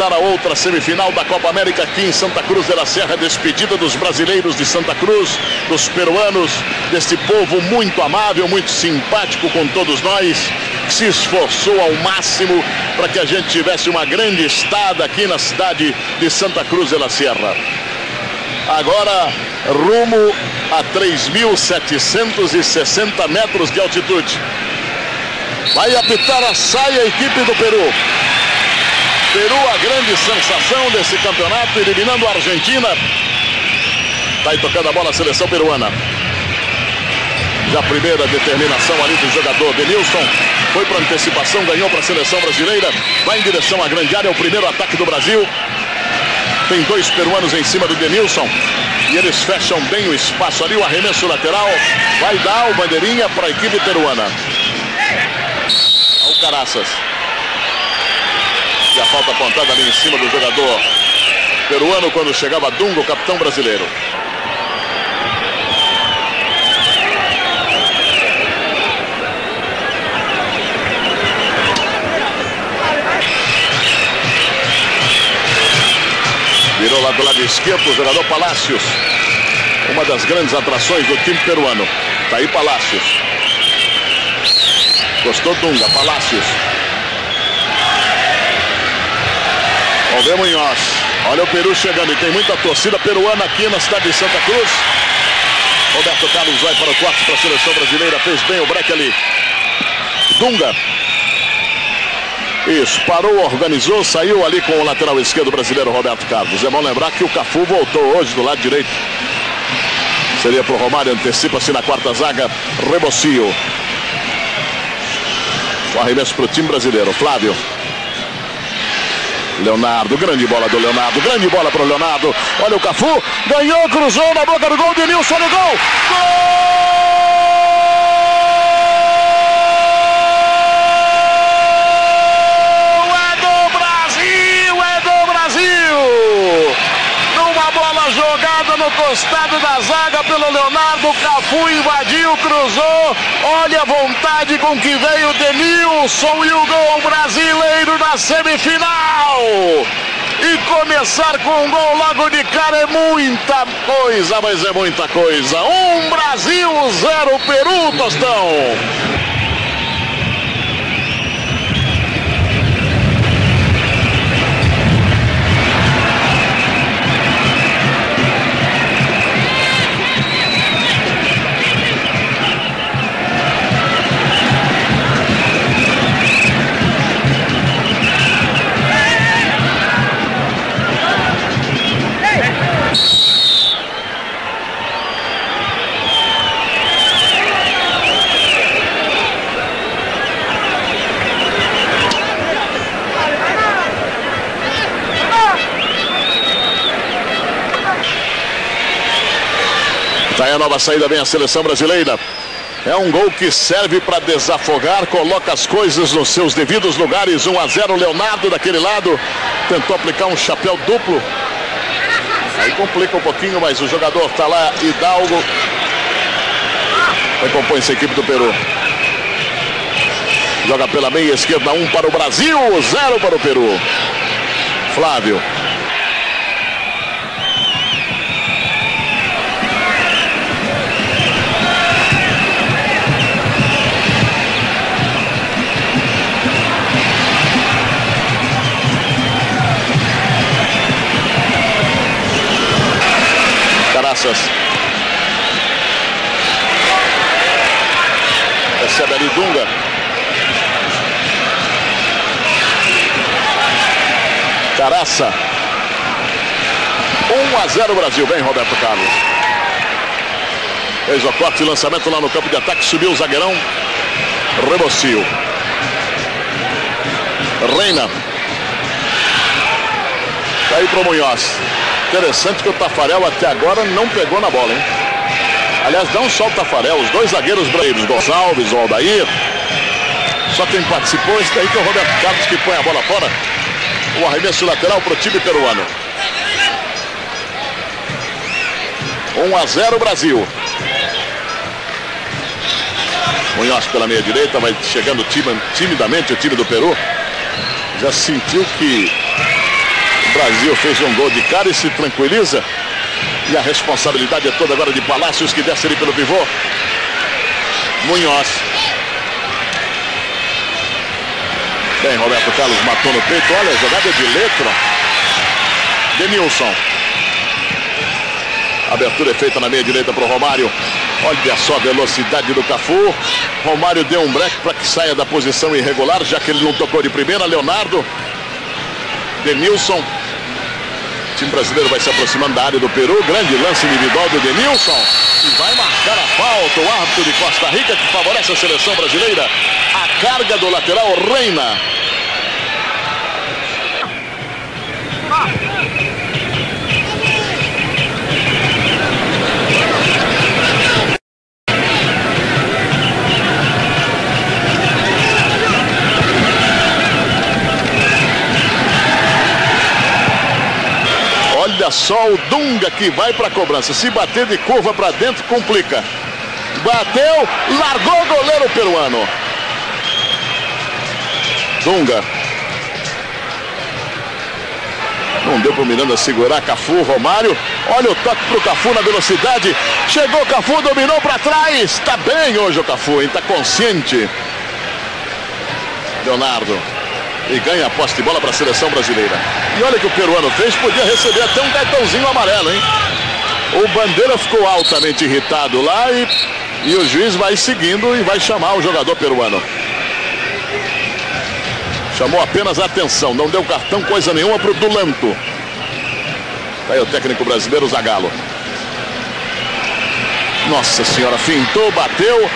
começar a outra semifinal da Copa América aqui em Santa Cruz de la Serra. Despedida dos brasileiros de Santa Cruz, dos peruanos, deste povo muito amável, muito simpático com todos nós, que se esforçou ao máximo para que a gente tivesse uma grande estada aqui na cidade de Santa Cruz de la Serra. Agora, rumo a 3.760 metros de altitude. Vai apitar a saia equipe do Peru. Peru, a grande sensação desse campeonato, eliminando a Argentina. Está aí tocando a bola a seleção peruana. Já a primeira determinação ali do jogador Denilson. Foi para antecipação, ganhou para a seleção brasileira. Vai em direção à grande área, o primeiro ataque do Brasil. Tem dois peruanos em cima do Denilson. E eles fecham bem o espaço ali, o arremesso lateral. Vai dar o bandeirinha para a equipe peruana. O Caraças. E a falta apontada ali em cima do jogador peruano quando chegava Dunga, o capitão brasileiro. Virou lá do lado esquerdo o jogador Palácios. Uma das grandes atrações do time peruano. Tá aí Palácios. Gostou Dunga, Palácios. Vamos ver Munhoz. Olha o Peru chegando e tem muita torcida peruana aqui na cidade de Santa Cruz. Roberto Carlos vai para o quarto para a seleção brasileira. Fez bem o break ali. Dunga. Isso, parou, organizou, saiu ali com o lateral esquerdo brasileiro Roberto Carlos. É bom lembrar que o Cafu voltou hoje do lado direito. Seria para o Romário, antecipa-se na quarta zaga, Rebocio. O arremesso para o time brasileiro, Flávio. Leonardo, grande bola do Leonardo, grande bola para o Leonardo. Olha o Cafu, ganhou, cruzou na boca do gol, Denilson no gol. Gol! É do Brasil, é do Brasil! Numa bola no costado da zaga pelo Leonardo, Cafu invadiu, cruzou. Olha a vontade com que veio Denilson e o gol brasileiro na semifinal. E começar com um gol logo de cara é muita coisa, mas é muita coisa. Um Brasil, zero Peru, Tostão. Nova saída, vem a seleção brasileira. É um gol que serve para desafogar, coloca as coisas nos seus devidos lugares. 1 a 0 Leonardo daquele lado. Tentou aplicar um chapéu duplo. Aí complica um pouquinho, mas o jogador está lá, Hidalgo. Recompõe-se a equipe do Peru. Joga pela meia esquerda, 1 um para o Brasil, 0 para o Peru. Flávio. Caraças. Recebe ali Dunga. Caraça. 1 a 0 Brasil. Bem, Roberto Carlos. Fez o corte lançamento lá no campo de ataque. Subiu o zagueirão. Rebocio. Reina. Tá aí pro Munhoz. Interessante que o Tafarel até agora não pegou na bola, hein? Aliás, não só o Tafarel, os dois zagueiros brasileiros, Gonçalves, o Aldair. Só quem participou, esse daí que é o Roberto Carlos que põe a bola fora. O arremesso lateral para o time peruano. 1 a 0 Brasil. Munhoz pela meia direita, vai chegando timidamente o time do Peru. Já sentiu que Brasil fez um gol de cara e se tranquiliza. E a responsabilidade é toda agora de Palácios que desce ali pelo pivô. Munhoz. Bem, Roberto Carlos matou no peito. Olha, jogada de letra. Denilson. Abertura é feita na meia direita para o Romário. Olha só a velocidade do Cafu. Romário deu um break para que saia da posição irregular, já que ele não tocou de primeira. Leonardo. Denilson. Time brasileiro vai se aproximando da área do Peru. Grande lance individual do Denilson. E vai marcar a falta. O árbitro de Costa Rica que favorece a seleção brasileira. A carga do lateral Reina. Só o Dunga que vai para a cobrança. Se bater de curva para dentro, complica. Bateu, largou o goleiro peruano. Dunga. Não deu para o Miranda segurar. Cafu, Romário. Olha o toque para o Cafu na velocidade. Chegou Cafu, dominou para trás. Está bem hoje o Cafu, está consciente. Leonardo e ganha a posse de bola para a seleção brasileira. E olha que o peruano fez, podia receber até um cartãozinho amarelo, hein? O Bandeira ficou altamente irritado lá e, e o juiz vai seguindo e vai chamar o jogador peruano. Chamou apenas a atenção, não deu cartão coisa nenhuma para o Dulanto. Tá aí o técnico brasileiro Zagallo. Nossa senhora, fintou, bateu.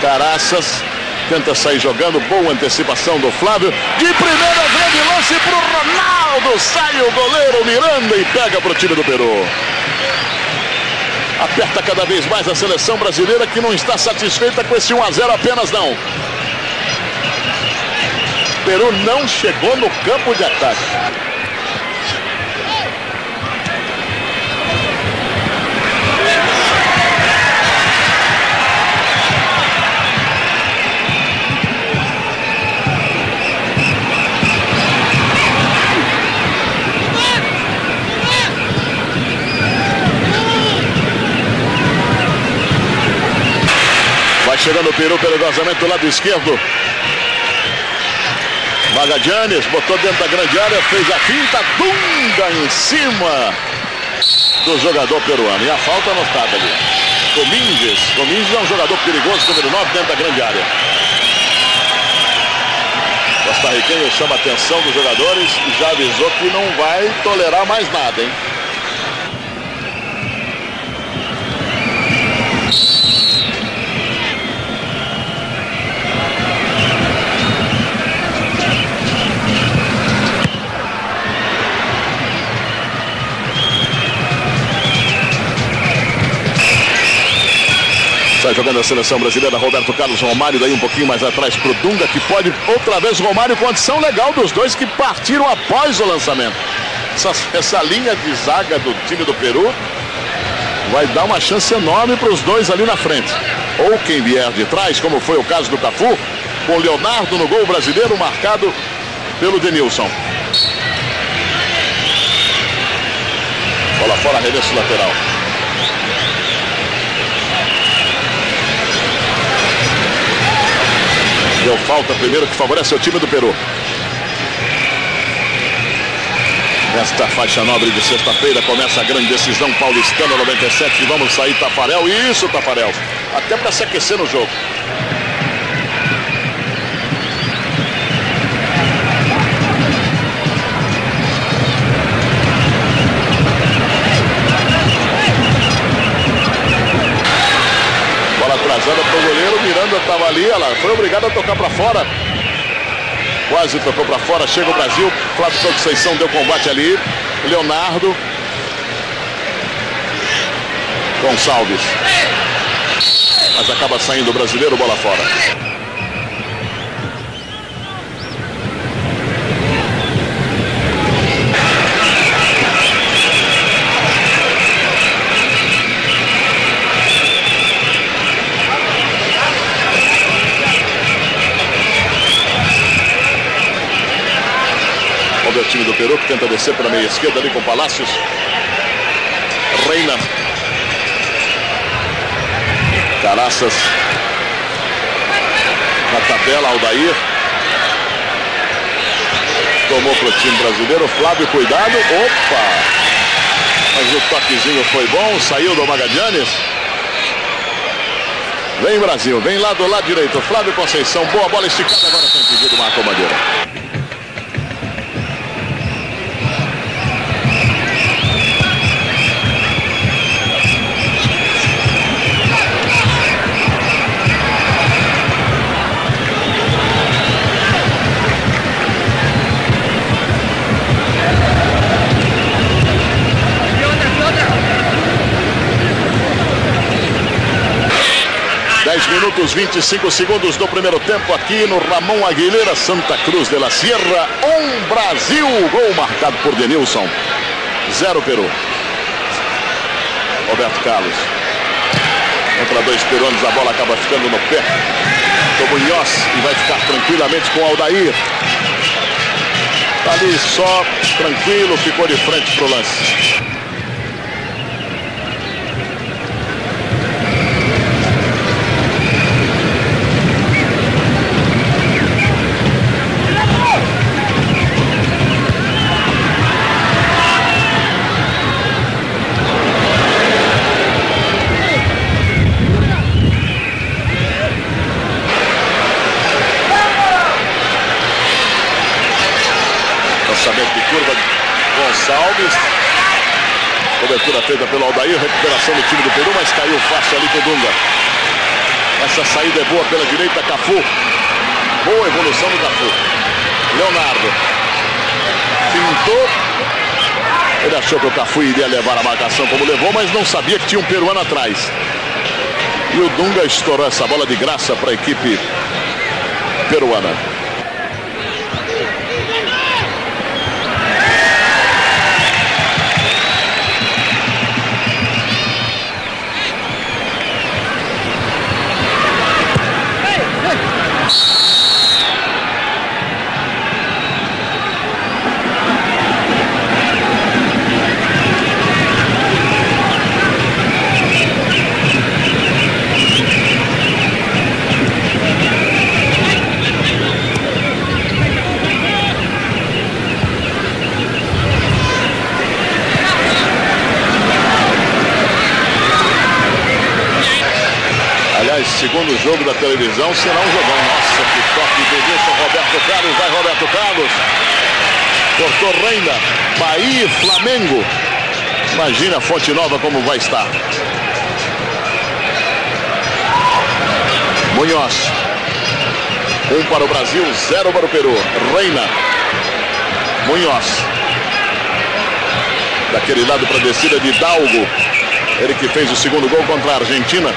Caraças Tenta sair jogando. Boa antecipação do Flávio. De primeira, grande lance para o Ronaldo. Sai o goleiro Miranda e pega para o time do Peru. Aperta cada vez mais a seleção brasileira que não está satisfeita com esse 1 a 0 apenas não. Peru não chegou no campo de ataque. Chegando o Peru pelo vazamento do lado esquerdo. Magadianes botou dentro da grande área, fez a finta, Dunga em cima do jogador peruano. E a falta anotada ali. Domingues. Domingues é um jogador perigoso, número 9, dentro da grande área. Costa Riquenho chama a atenção dos jogadores e já avisou que não vai tolerar mais nada, hein? Está jogando a seleção brasileira, Roberto Carlos Romário, daí um pouquinho mais atrás para o Dunga, que pode outra vez Romário, condição legal dos dois que partiram após o lançamento. Essa, essa linha de zaga do time do Peru vai dar uma chance enorme para os dois ali na frente. Ou quem vier de trás, como foi o caso do Cafu, com Leonardo no gol brasileiro, marcado pelo Denilson. Bola fora, arremesso lateral. Deu falta primeiro que favorece o time do Peru. Nesta faixa nobre de sexta-feira começa a grande decisão paulistana 97. Vamos sair Tafarel. Isso, Tafarel. Até para se aquecer no jogo. O goleiro. Miranda estava ali, ela foi obrigada a tocar para fora. Quase tocou para fora, chega o Brasil. Flávio Conceição deu combate ali. Leonardo. Gonçalves. Mas acaba saindo o brasileiro, bola fora. Time do Peru, tenta descer pela meia esquerda ali com Palácios. Reina. Caraças. Na tabela, Aldair. Tomou para o time brasileiro. Flávio, cuidado. Opa! Mas o toquezinho foi bom. Saiu do Magadianes. Vem Brasil, vem lá do lado direito. Flávio Conceição, boa bola esticada agora foi impedido Marco Madeira. 10 minutos 25 segundos do primeiro tempo aqui no Ramon Aguilera, Santa Cruz de la Sierra. Um Brasil, gol marcado por Denilson. Zero Peru. Roberto Carlos. Contra dois peruanos, a bola acaba ficando no pé do e vai ficar tranquilamente com o Aldair. Tá ali só, tranquilo, ficou de frente pro lance. Cobertura feita pelo Aldair, recuperação do time do Peru, mas caiu fácil ali com o Dunga. Essa saída é boa pela direita, Cafu. Boa evolução do Cafu. Leonardo. Pintou. Ele achou que o Cafu iria levar a marcação como levou, mas não sabia que tinha um peruano atrás. E o Dunga estourou essa bola de graça para a equipe peruana. Segundo jogo da televisão será um jogão. Nossa, que toque de Denilson, Roberto Carlos, vai Roberto Carlos. Cortou Reina, Bahia e Flamengo. Imagina a Fonte Nova como vai estar. Munhoz. Um para o Brasil, zero para o Peru. Reina. Munhoz. Daquele lado para a descida de Dalgo. Ele que fez o segundo gol contra a Argentina.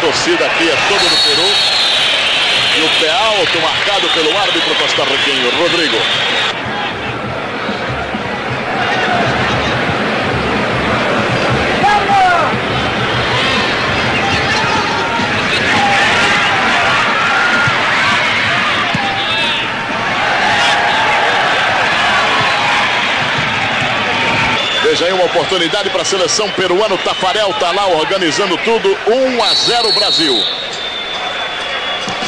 Torcida aqui é toda do Peru. E o pé alto marcado pelo árbitro costarriquenho, Rodrigo. Veja aí uma oportunidade para a seleção peruana. O Tafarel está lá organizando tudo. 1 a 0 Brasil.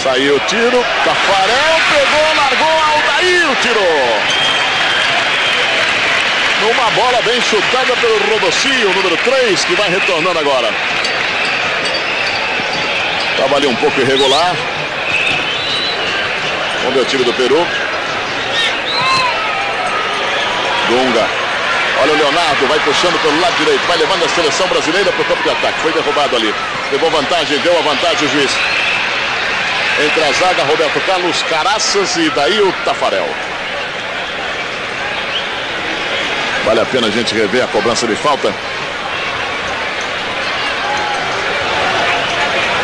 Saiu o tiro. Tafarel pegou, largou. Aldair tirou. Numa bola bem chutada pelo Rodocio, número 3, que vai retornando agora. Estava ali um pouco irregular. Vamos ver o time do Peru. Dunga Olha o Leonardo, vai puxando pelo lado direito, vai levando a seleção brasileira para o campo de ataque. Foi derrubado ali. Levou vantagem, deu a vantagem o juiz. Entre a zaga, Roberto Carlos, Caraças e daí o Tafarel. Vale a pena a gente rever a cobrança de falta.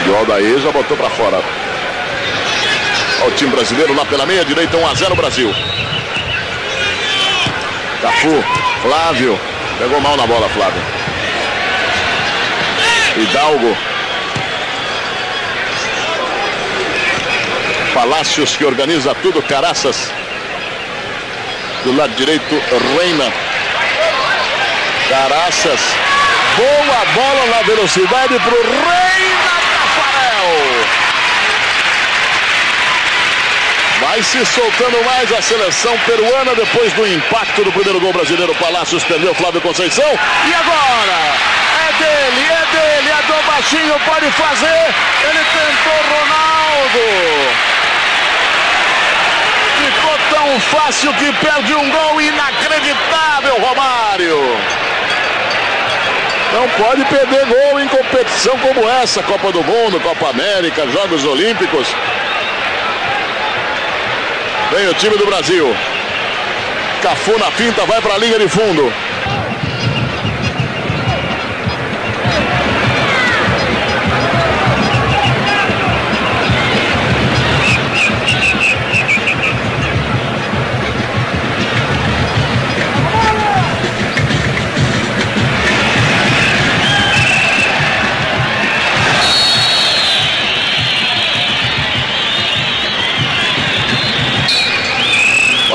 E o Aldair já botou para fora. Olha o time brasileiro lá pela meia direita, 1 a 0 Brasil. Cafu Flávio. Pegou mal na bola, Flávio. Palácios que organiza tudo, Caraças. Do lado direito, Reina. Caraças. Boa bola na velocidade para o Reina Tafarel. Vai se soltando mais a seleção peruana depois do impacto do primeiro gol brasileiro. Palácios perdeu Flávio Conceição. E agora? É dele, é dele, é do baixinho, pode fazer. Ele tentou Ronaldo. Ficou tão fácil que perde um gol inacreditável, Romário. Não pode perder gol em competição como essa, Copa do Mundo, Copa América, Jogos Olímpicos. Vem o time do Brasil. Cafu na finta, vai para a linha de fundo.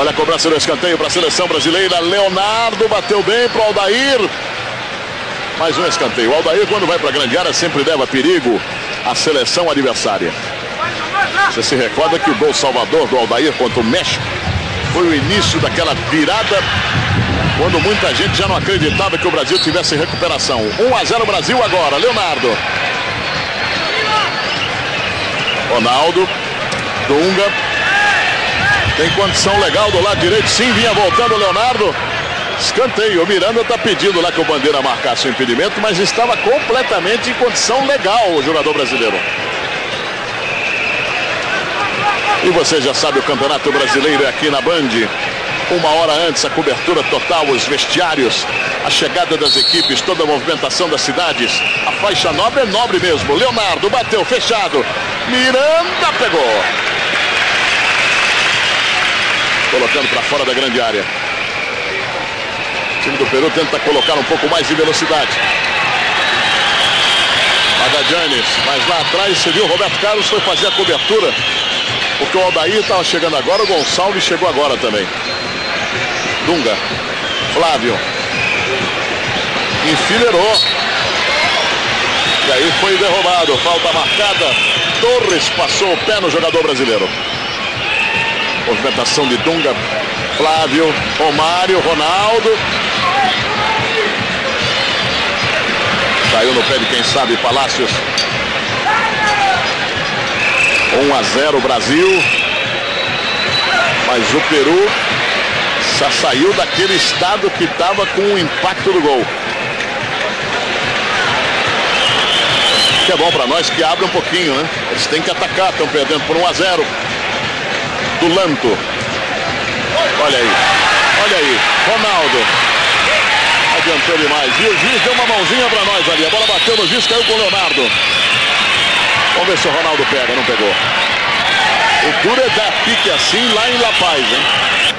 Olha a cobrança do escanteio para a seleção brasileira. Leonardo bateu bem para o Aldair. Mais um escanteio. O Aldair, quando vai para a grande área, sempre leva perigo à seleção adversária. Você se recorda que o gol salvador do Aldair contra o México foi o início daquela virada quando muita gente já não acreditava que o Brasil tivesse recuperação. 1 a 0 Brasil agora. Leonardo. Ronaldo. Dunga. Tem condição legal do lado direito, sim, vinha voltando o Leonardo. Escanteio, o Miranda está pedindo lá que o Bandeira marcasse o impedimento, mas estava completamente em condição legal o jogador brasileiro. E você já sabe, o Campeonato Brasileiro é aqui na Band. Uma hora antes, a cobertura total, os vestiários, a chegada das equipes, toda a movimentação das cidades. A faixa nobre é nobre mesmo. Leonardo bateu, fechado. Miranda pegou colocando para fora da grande área. O time do Peru tenta colocar um pouco mais de velocidade. Magallanes, mas lá atrás você viu Roberto Carlos foi fazer a cobertura. Porque o Aldair estava chegando agora, o Gonçalves chegou agora também. Dunga, Flávio. Enfileirou. E aí foi derrubado. Falta marcada. Torres passou o pé no jogador brasileiro. Movimentação de Dunga, Flávio, Romário, Ronaldo. Saiu no pé de quem sabe, Palácios. 1 a 0 Brasil. Mas o Peru já saiu daquele estado que estava com o impacto do gol. Que é bom para nós que abre um pouquinho, né? Eles têm que atacar, estão perdendo por 1 a 0 do Lanto. Olha aí, olha aí, Ronaldo. Adiantou demais. E o juiz deu uma mãozinha para nós ali. A bola bateu no juiz, caiu com o Leonardo. Vamos ver se o Ronaldo pega, não pegou. O duro é dar pique assim lá em La Paz, hein?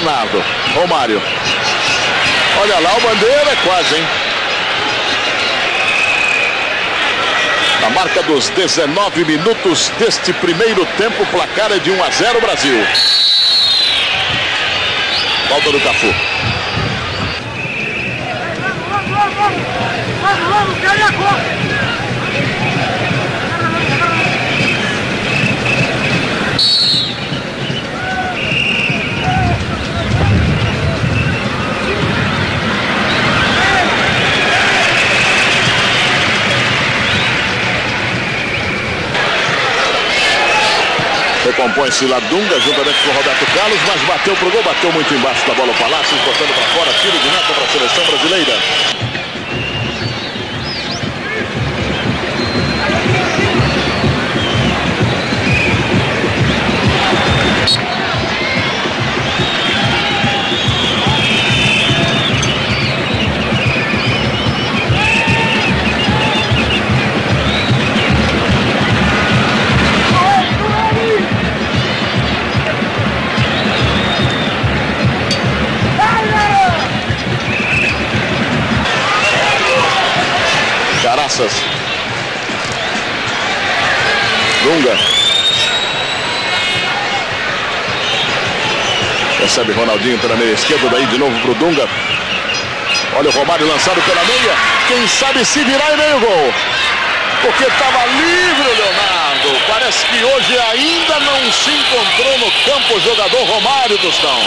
Leonardo. Romário. Olha lá, o Bandeira é quase, hein? A marca dos 19 minutos deste primeiro tempo, placar é de 1 a 0 Brasil. Falta do Cafu. Vamos, vamos, vamos, Recompõe-se Dunga juntamente com o Roberto Carlos, mas bateu pro gol, bateu muito embaixo da bola o Palácio, botando para fora, tiro de meta para a seleção brasileira. Dunga. Recebe Ronaldinho pela meia esquerda, daí de novo pro Dunga. Olha o Romário lançado pela meia. Quem sabe se virar e meio gol. Porque estava livre o Leonardo. Parece que hoje ainda não se encontrou no campo o jogador Romário Tostão.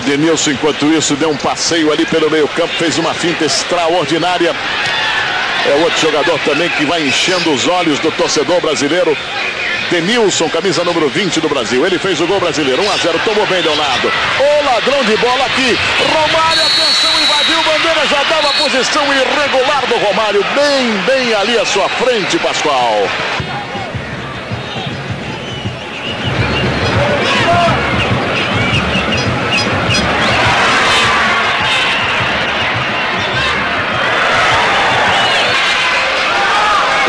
Denilson, enquanto isso, deu um passeio ali pelo meio campo, fez uma finta extraordinária. É outro jogador também que vai enchendo os olhos do torcedor brasileiro. Denilson, camisa número 20 do Brasil. Ele fez o gol brasileiro, 1 a 0. Tomou bem, Leonardo. O ladrão de bola aqui. Romário, atenção, invadiu bandeira, já dava a posição irregular do Romário. Bem, bem ali à sua frente, Pascoal.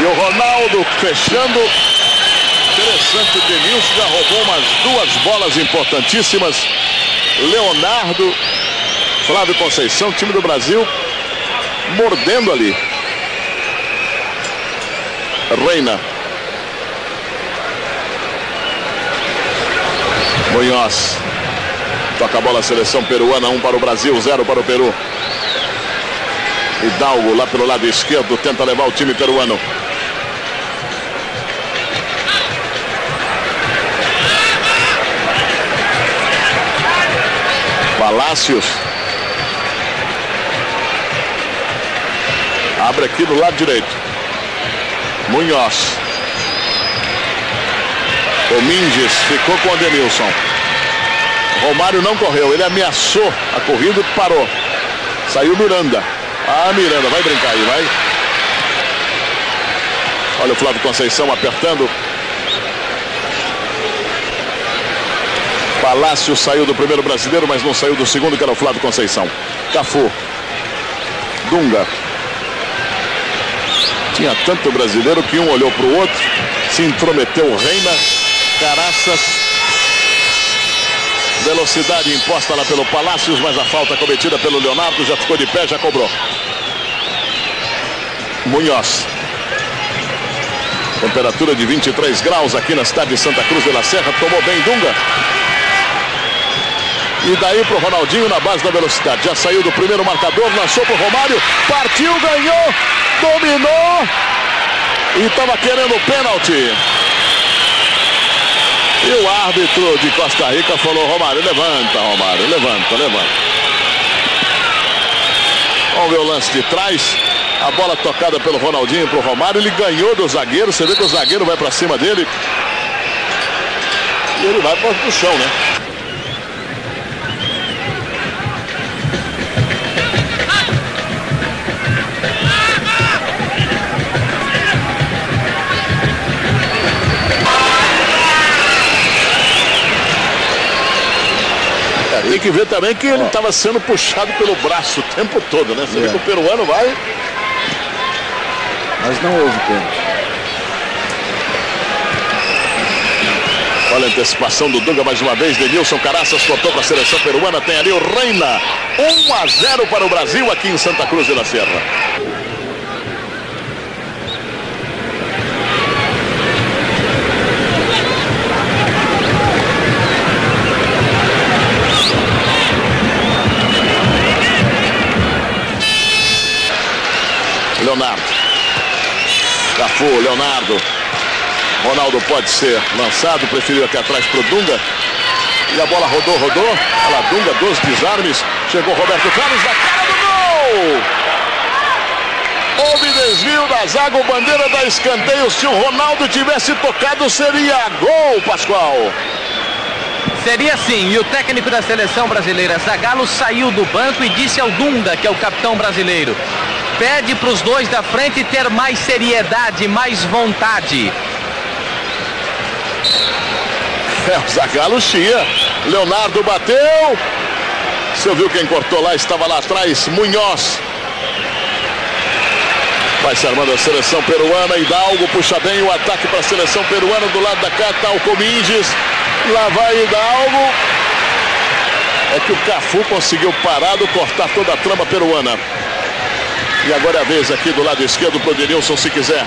O Ronaldo fechando. Interessante, Denilson já roubou umas duas bolas importantíssimas. Leonardo, Flávio Conceição, time do Brasil, mordendo ali. Reina. Munhoz. Toca a bola a seleção peruana, um para o Brasil, zero para o Peru. Hidalgo lá pelo lado esquerdo tenta levar o time peruano. Palácios. Abre aqui do lado direito. Munhoz. O Minges ficou com o Denilson. Romário não correu, ele ameaçou a corrida e parou. Saiu Miranda. Ah, Miranda, vai brincar aí, vai. Olha o Flávio Conceição apertando Palácio saiu do primeiro brasileiro, mas não saiu do segundo, que era o Flávio Conceição. Cafu. Dunga. Tinha tanto brasileiro que um olhou para o outro, se intrometeu Reina, Caraças. Velocidade imposta lá pelo Palácios, mas a falta cometida pelo Leonardo já ficou de pé, já cobrou. Munhoz. Temperatura de 23 graus aqui na cidade de Santa Cruz de la Serra. Tomou bem Dunga. E daí pro Ronaldinho na base da velocidade. Já saiu do primeiro marcador, lançou pro Romário, partiu, ganhou, dominou e estava querendo pênalti. E o árbitro de Costa Rica falou, Romário, levanta, Romário, levanta, levanta. Vamos ver o lance de trás. A bola tocada pelo Ronaldinho pro Romário. Ele ganhou do zagueiro. Você vê que o zagueiro vai para cima dele. E ele vai para o chão, né? Tem que ver também que ele estava sendo puxado pelo braço o tempo todo, né? Você é. vê que o peruano vai. Mas não houve pênalti. Olha a antecipação do Dunga mais uma vez. Denilson Caraças cortou para a seleção peruana. Tem ali o Reina. 1 a 0 para o Brasil aqui em Santa Cruz de la Serra. Leonardo. Cafu, Leonardo. Ronaldo pode ser lançado, preferiu aqui atrás para o Dunga. E a bola rodou, rodou. Lá, Dunga, dois desarmes. Chegou Roberto Carlos na cara do gol! Houve desvio da zaga, o bandeira da escanteio. Se o Ronaldo tivesse tocado, seria gol, Pascoal. Seria sim, e o técnico da seleção brasileira, Zagallo, saiu do banco e disse ao Dunga, que é o capitão brasileiro, pede para os dois da frente ter mais seriedade, mais vontade. É, o Zagallo chia. Leonardo bateu. Você viu quem cortou lá? Estava lá atrás, Munhoz. Vai se armando a seleção peruana. Hidalgo puxa bem o ataque para a seleção peruana. Do lado da cá está o. Lá vai Hidalgo. É que o Cafu conseguiu parado cortar toda a trama peruana. E agora a vez aqui do lado esquerdo para o Denilson, se quiser.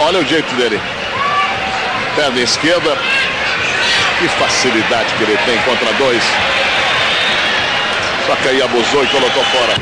Olha o jeito dele. Perna esquerda. Que facilidade que ele tem contra dois. Só que aí abusou e colocou fora.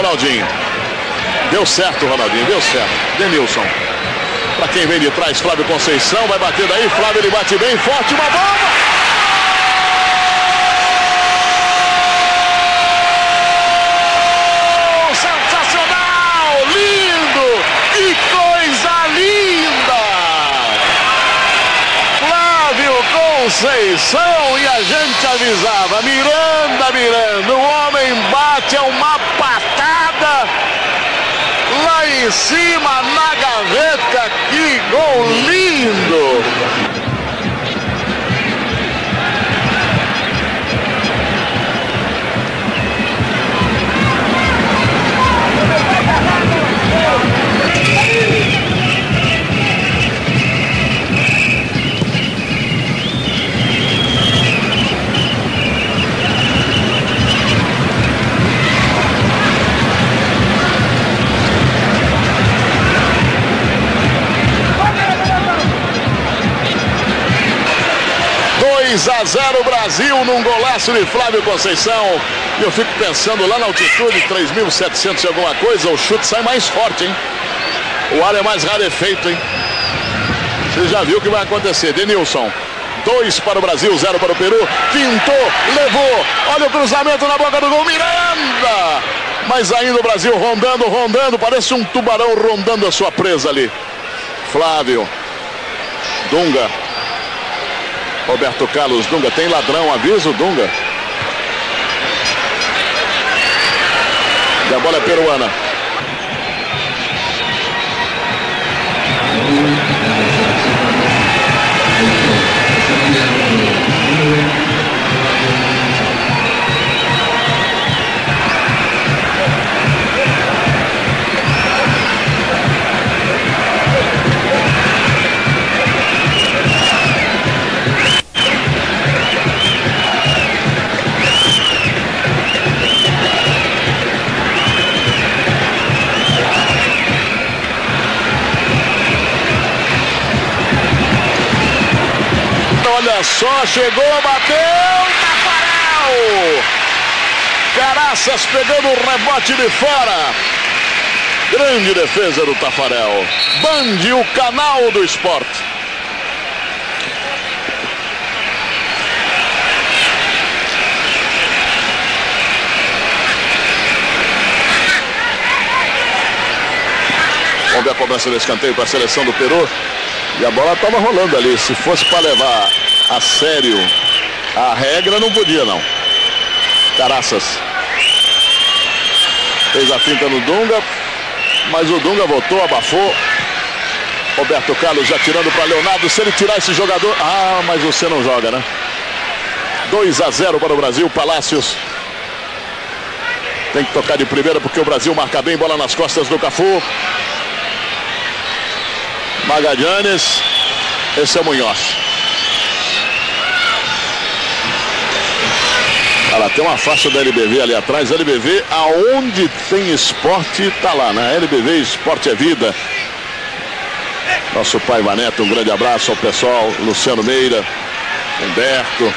Ronaldinho. Deu certo, Ronaldinho, deu certo. Denilson. Para quem vem de trás, Flávio Conceição. Vai bater daí. Flávio ele bate bem forte. Uma bomba! Conceição e a gente avisava. Miranda, Miranda. O homem bate, é uma lá em cima na gaveta. Que gol lindo! A 0 Brasil num golaço de Flávio Conceição. E eu fico pensando lá na altitude, 3.700 e alguma coisa, o chute sai mais forte, hein? O ar é mais rarefeito, hein? Você já viu o que vai acontecer. Denilson. Dois para o Brasil, zero para o Peru. Pintou, levou. Olha o cruzamento na boca do gol. Miranda! Mas ainda o Brasil rondando, rondando. Parece um tubarão rondando a sua presa ali. Flávio. Dunga. Roberto Carlos Dunga. Tem ladrão, aviso Dunga. E a bola é peruana. Só, chegou, bateu, Tafarel! Caraças pegando o rebote de fora. Grande defesa do Tafarel. Band, o canal do esporte. Vamos ver a cobrança do escanteio para a seleção do Peru. E a bola estava rolando ali. Se fosse para levar a sério a regra, não podia não. Caraças. Fez a finta no Dunga. Mas o Dunga voltou, abafou. Roberto Carlos já tirando para Leonardo. Se ele tirar esse jogador. Ah, mas você não joga, né? 2 a 0 para o Brasil. Palácios. Tem que tocar de primeira porque o Brasil marca bem. Bola nas costas do Cafu. Magalhães. Esse é Munhoz. Olha lá, tem uma faixa da LBV ali atrás. LBV, aonde tem esporte, tá lá, né? LBV Esporte é Vida. Nosso pai Vaneto, um grande abraço ao pessoal. Luciano Meira, Humberto.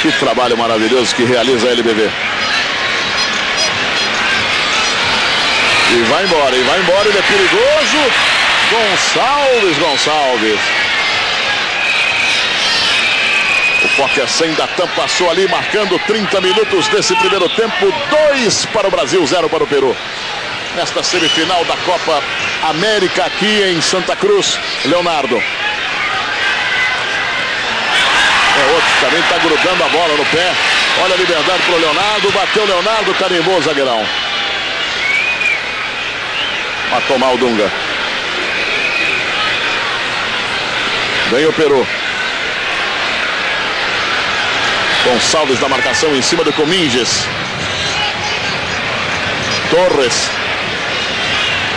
Que trabalho maravilhoso que realiza a LBV. E vai embora, e vai embora, ele é perigoso. Gonçalves, Gonçalves. O Poker 100 da TAM passou ali, marcando 30 minutos desse primeiro tempo. 2 para o Brasil, 0 para o Peru. Nesta semifinal da Copa América aqui em Santa Cruz. Leonardo. É outro também está grudando a bola no pé. Olha a liberdade para o Leonardo. Bateu Leonardo, carimbou o zagueirão. Matou mal o Dunga. Vem o Peru. Gonçalves da marcação em cima do Cominges. Torres.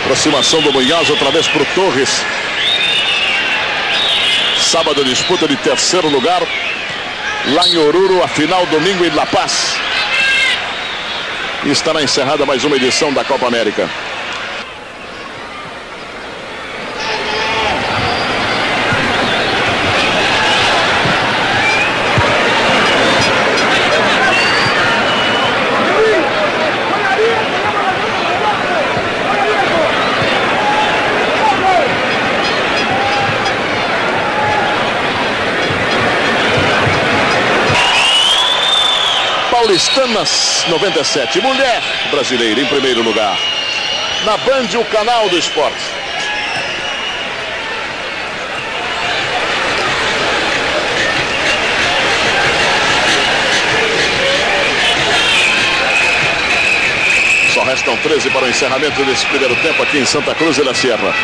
Aproximação do Munhoz outra vez para o Torres. Sábado disputa de terceiro lugar. Lá em Oruro, a final domingo em La Paz. E estará encerrada mais uma edição da Copa América. Paulistanas 97. Mulher brasileira em primeiro lugar. Na Band, o canal do esporte. Só restam 13 para o encerramento desse primeiro tempo aqui em Santa Cruz de la Sierra.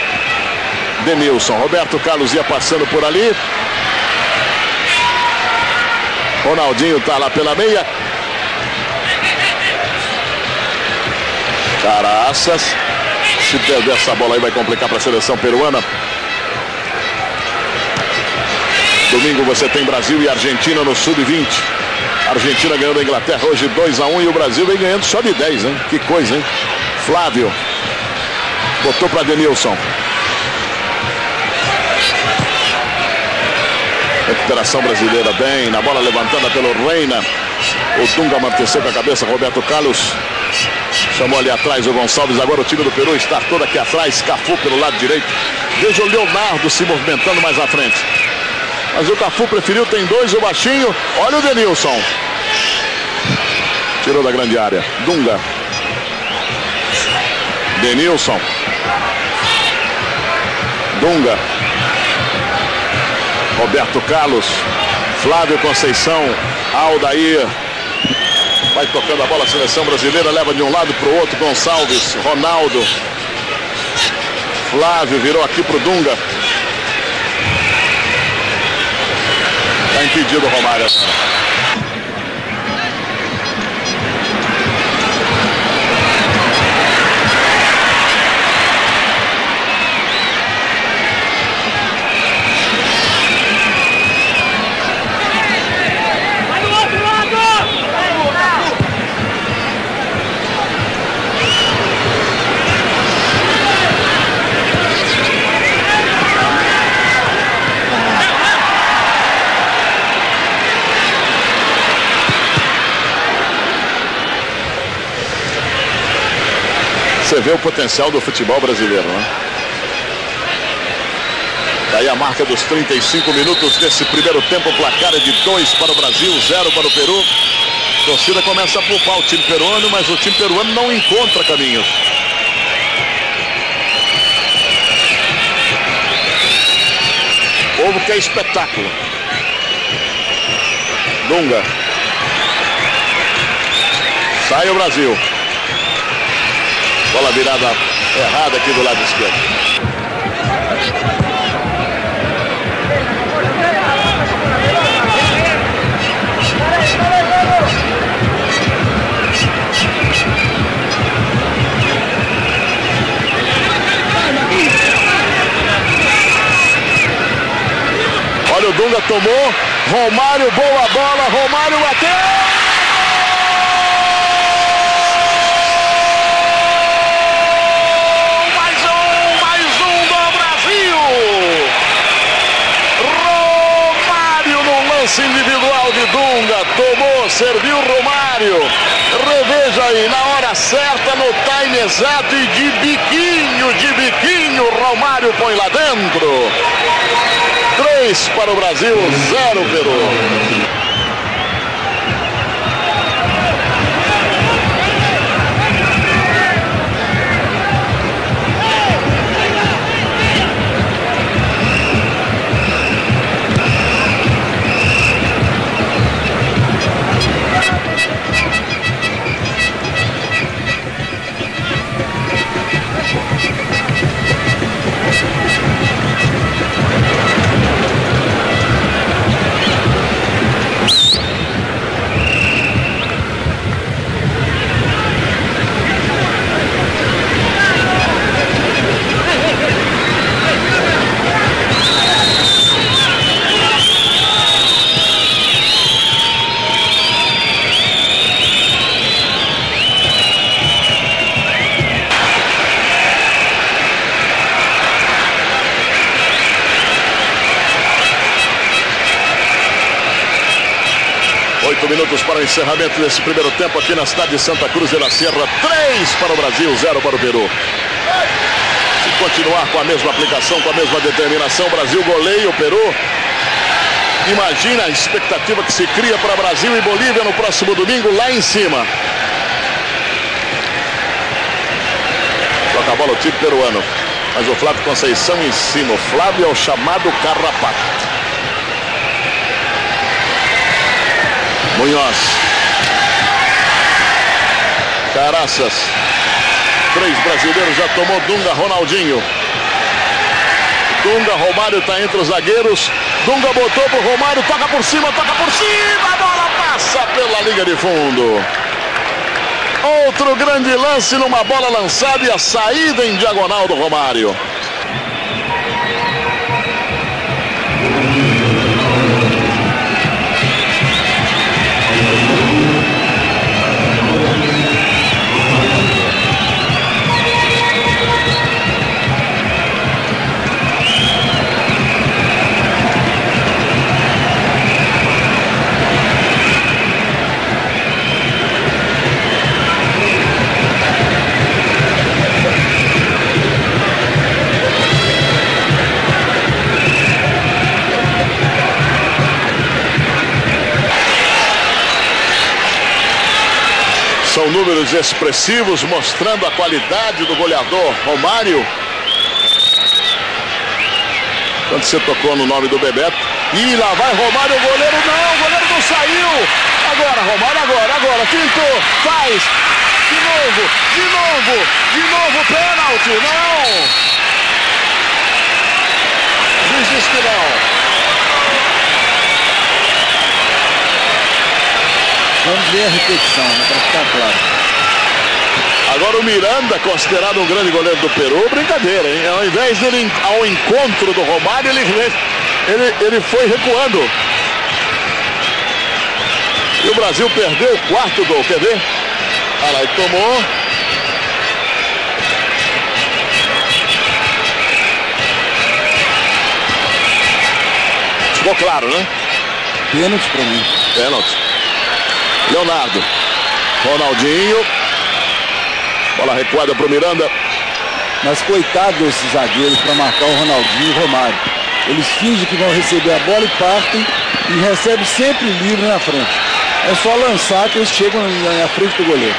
Denilson, Roberto Carlos ia passando por ali. Ronaldinho está lá pela meia. Caraças. Se perder essa bola aí vai complicar para a seleção peruana. Domingo você tem Brasil e Argentina no Sub-20. Argentina ganhando a Inglaterra hoje 2 a 1 e o Brasil vem ganhando só de 10, hein? Que coisa, hein? Flávio. Botou para Denilson. Recuperação brasileira bem, na bola levantada pelo Reina. O Dunga amorteceu com a cabeça, Roberto Carlos. Chamou ali atrás o Gonçalves. Agora o time do Peru está todo aqui atrás. Cafu pelo lado direito. Veja o Leonardo se movimentando mais à frente. Mas o Cafu preferiu, tem dois, o baixinho. Olha o Denilson. Tirou da grande área. Dunga. Denilson. Dunga. Roberto Carlos. Flávio Conceição. Aldair. Vai tocando a bola a seleção brasileira, leva de um lado para o outro. Gonçalves, Ronaldo. Flávio virou aqui para o Dunga. Está impedido o Romário. Você vê o potencial do futebol brasileiro, né? Daí a marca dos 35 minutos desse primeiro tempo, placar é de 2 para o Brasil, 0 para o Peru. A torcida começa a poupar o time peruano, mas o time peruano não encontra caminhos. O povo quer espetáculo. Dunga. Sai o Brasil. Bola virada errada aqui do lado esquerdo. Olha o Dunga tomou. Romário, boa bola. Romário bateu. Lance individual de Dunga, tomou, serviu Romário. Reveja aí, na hora certa, no time exato e de biquinho, de biquinho, Romário põe lá dentro. 3 para o Brasil, 0 Peru. Minutos para o encerramento desse primeiro tempo aqui na cidade de Santa Cruz de la Sierra. 3 para o Brasil, 0 para o Peru. Se continuar com a mesma aplicação, com a mesma determinação, Brasil goleia o Peru. Imagina a expectativa que se cria para Brasil e Bolívia no próximo domingo lá em cima. Toca a bola o time peruano. Mas o Flávio Conceição em cima. O Flávio é o chamado carrapato. Munhoz. Caraças. Três brasileiros já tomou Dunga, Ronaldinho. Dunga, Romário está entre os zagueiros. Dunga botou pro Romário, toca por cima, toca por cima, a bola passa pela linha de fundo. Outro grande lance numa bola lançada e a saída em diagonal do Romário. Expressivos mostrando a qualidade do goleador Romário. Quando você tocou no nome do Bebeto. E lá vai Romário, o goleiro não, o goleiro não saiu. Agora, Romário, agora, agora, pintou, faz. De novo, de novo, de novo, pênalti, não. Diz que não. Vamos ver a repetição, né, para ficar claro. Agora o Miranda, considerado um grande goleiro do Peru, brincadeira, hein? Ao invés dele ao encontro do Romário, ele, ele, ele foi recuando. E o Brasil perdeu o quarto gol, quer ver? Olha lá, ele tomou. Ficou claro, né? Pênalti para mim. Pênalti. Leonardo. Ronaldinho. Bola recuada para o Miranda. Mas coitado desses zagueiros para marcar o Ronaldinho e o Romário. Eles fingem que vão receber a bola e partem e recebem sempre livre na frente. É só lançar que eles chegam na frente do goleiro.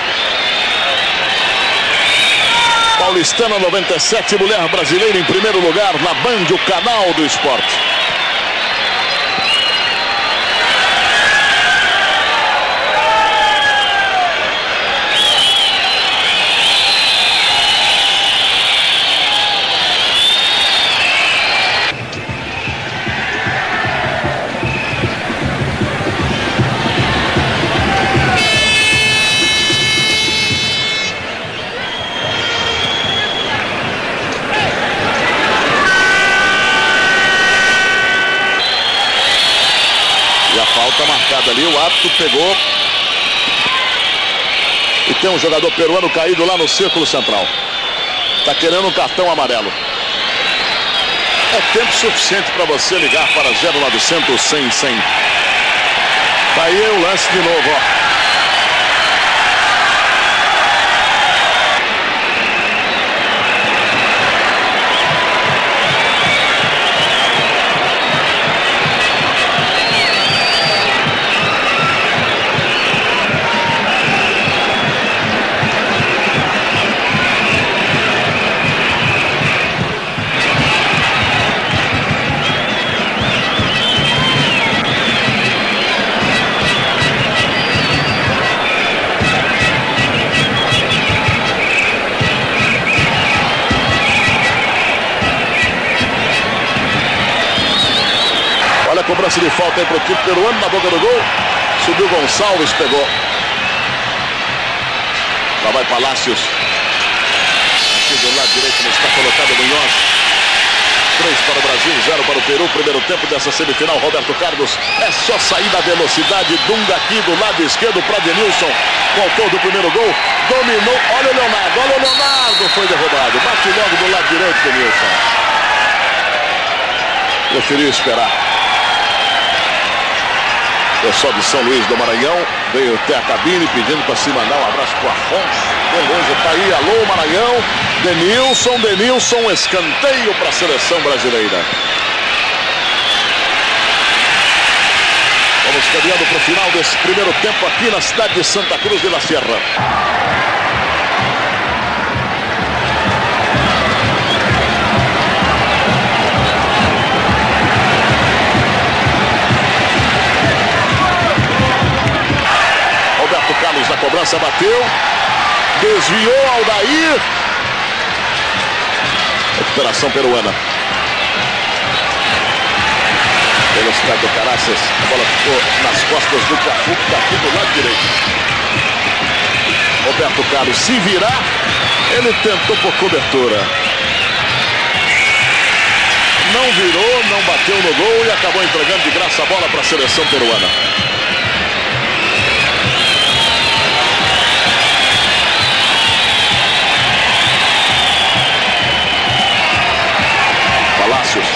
Paulistana 97, mulher brasileira em primeiro lugar na Band, o canal do esporte. Marcada ali, o árbitro pegou. E tem um jogador peruano caído lá no círculo central. Está querendo um cartão amarelo. É tempo suficiente para você ligar para 0900 100 100. Tá aí o lance de novo, ó. Cobrança de falta aí para o time peruano na boca do gol. Subiu Gonçalves, pegou. Lá vai Palácios. Aqui do lado direito não está colocado Munhoz. 3 para o Brasil, 0 para o Peru. Primeiro tempo dessa semifinal, Roberto Carlos. É só sair da velocidade. Dunga aqui do lado esquerdo para Denilson. Voltou do primeiro gol. Dominou. Olha o Leonardo. Olha o Leonardo. Foi derrubado. Bate logo do lado direito, Denilson. Preferiu esperar. Pessoal de São Luís do Maranhão veio até a cabine pedindo para se mandar um abraço para Afonso. Beleza, tá aí. Alô, Maranhão. Denilson, Denilson, escanteio para a seleção brasileira. Vamos caminhando para o final desse primeiro tempo aqui na cidade de Santa Cruz de la Sierra. Bateu. Desviou Aldair. Recuperação peruana. Velocidade do. A bola ficou nas costas do Cafu, que está aqui do lado direito. Roberto Carlos se virar. Ele tentou por cobertura. Não virou, não bateu no gol e acabou entregando de graça a bola para a seleção peruana. Palácios.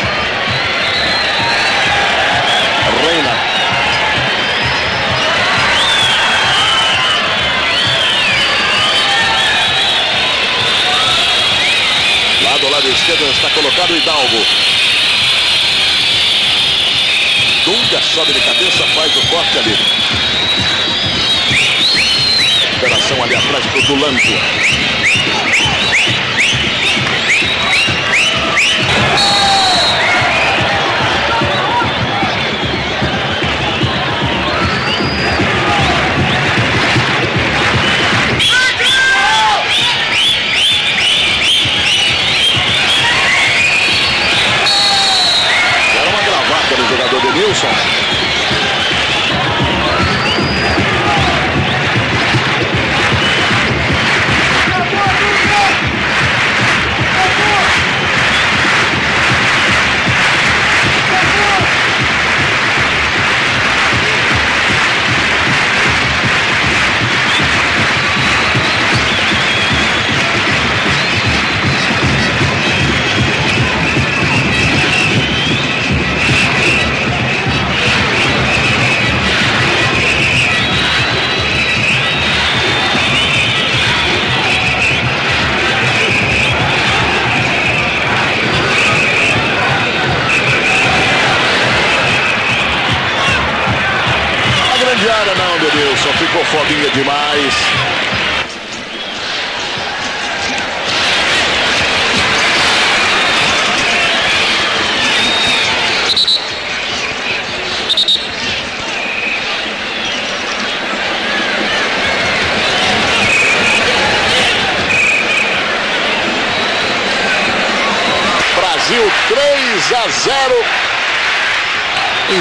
Reina. Lá do lado esquerdo está colocado Hidalgo. Dunga sobe de cabeça, faz o corte ali. Operação ali atrás para o Dulanto. whistle.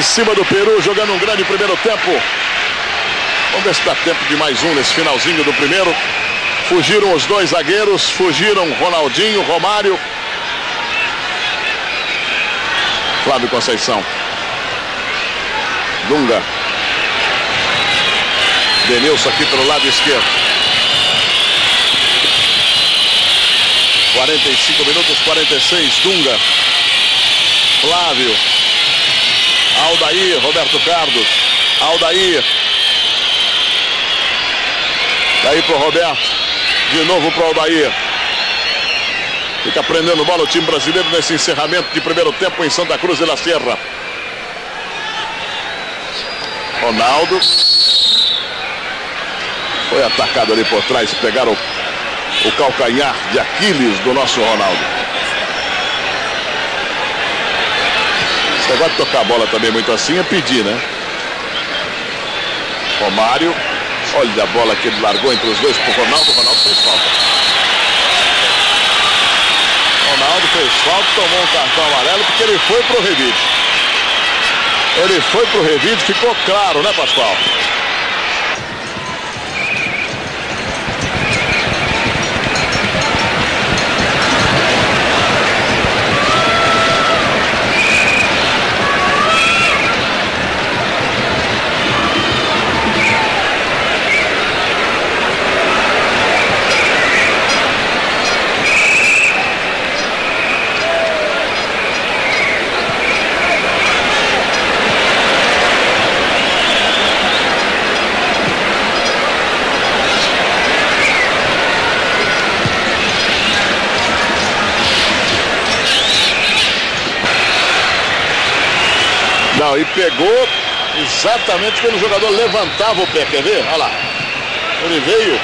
Cima do Peru, jogando um grande primeiro tempo. Vamos ver se dá tempo de mais um nesse finalzinho do primeiro. Fugiram os dois zagueiros, fugiram Ronaldinho, Romário. Flávio Conceição. Dunga. Denilson aqui pelo lado esquerdo. 45 minutos, 46. Dunga. Flávio. Aldair, Roberto Carlos. Aldair. Daí pro Roberto. De novo pro Aldair. Fica prendendo bola o time brasileiro nesse encerramento de primeiro tempo em Santa Cruz de la Sierra. Ronaldo. Foi atacado ali por trás. Pegaram o, o calcanhar de Aquiles do nosso Ronaldo. Esse negócio de tocar a bola também muito assim é pedir, né? Romário. Olha a bola que ele largou entre os dois pro Ronaldo. Ronaldo fez falta. Ronaldo fez falta, tomou um cartão amarelo porque ele foi pro revide. Ele foi pro revide, ficou claro, né, Pascoal? Não, e pegou exatamente quando o jogador levantava o pé, quer ver? Olha lá. Ele veio.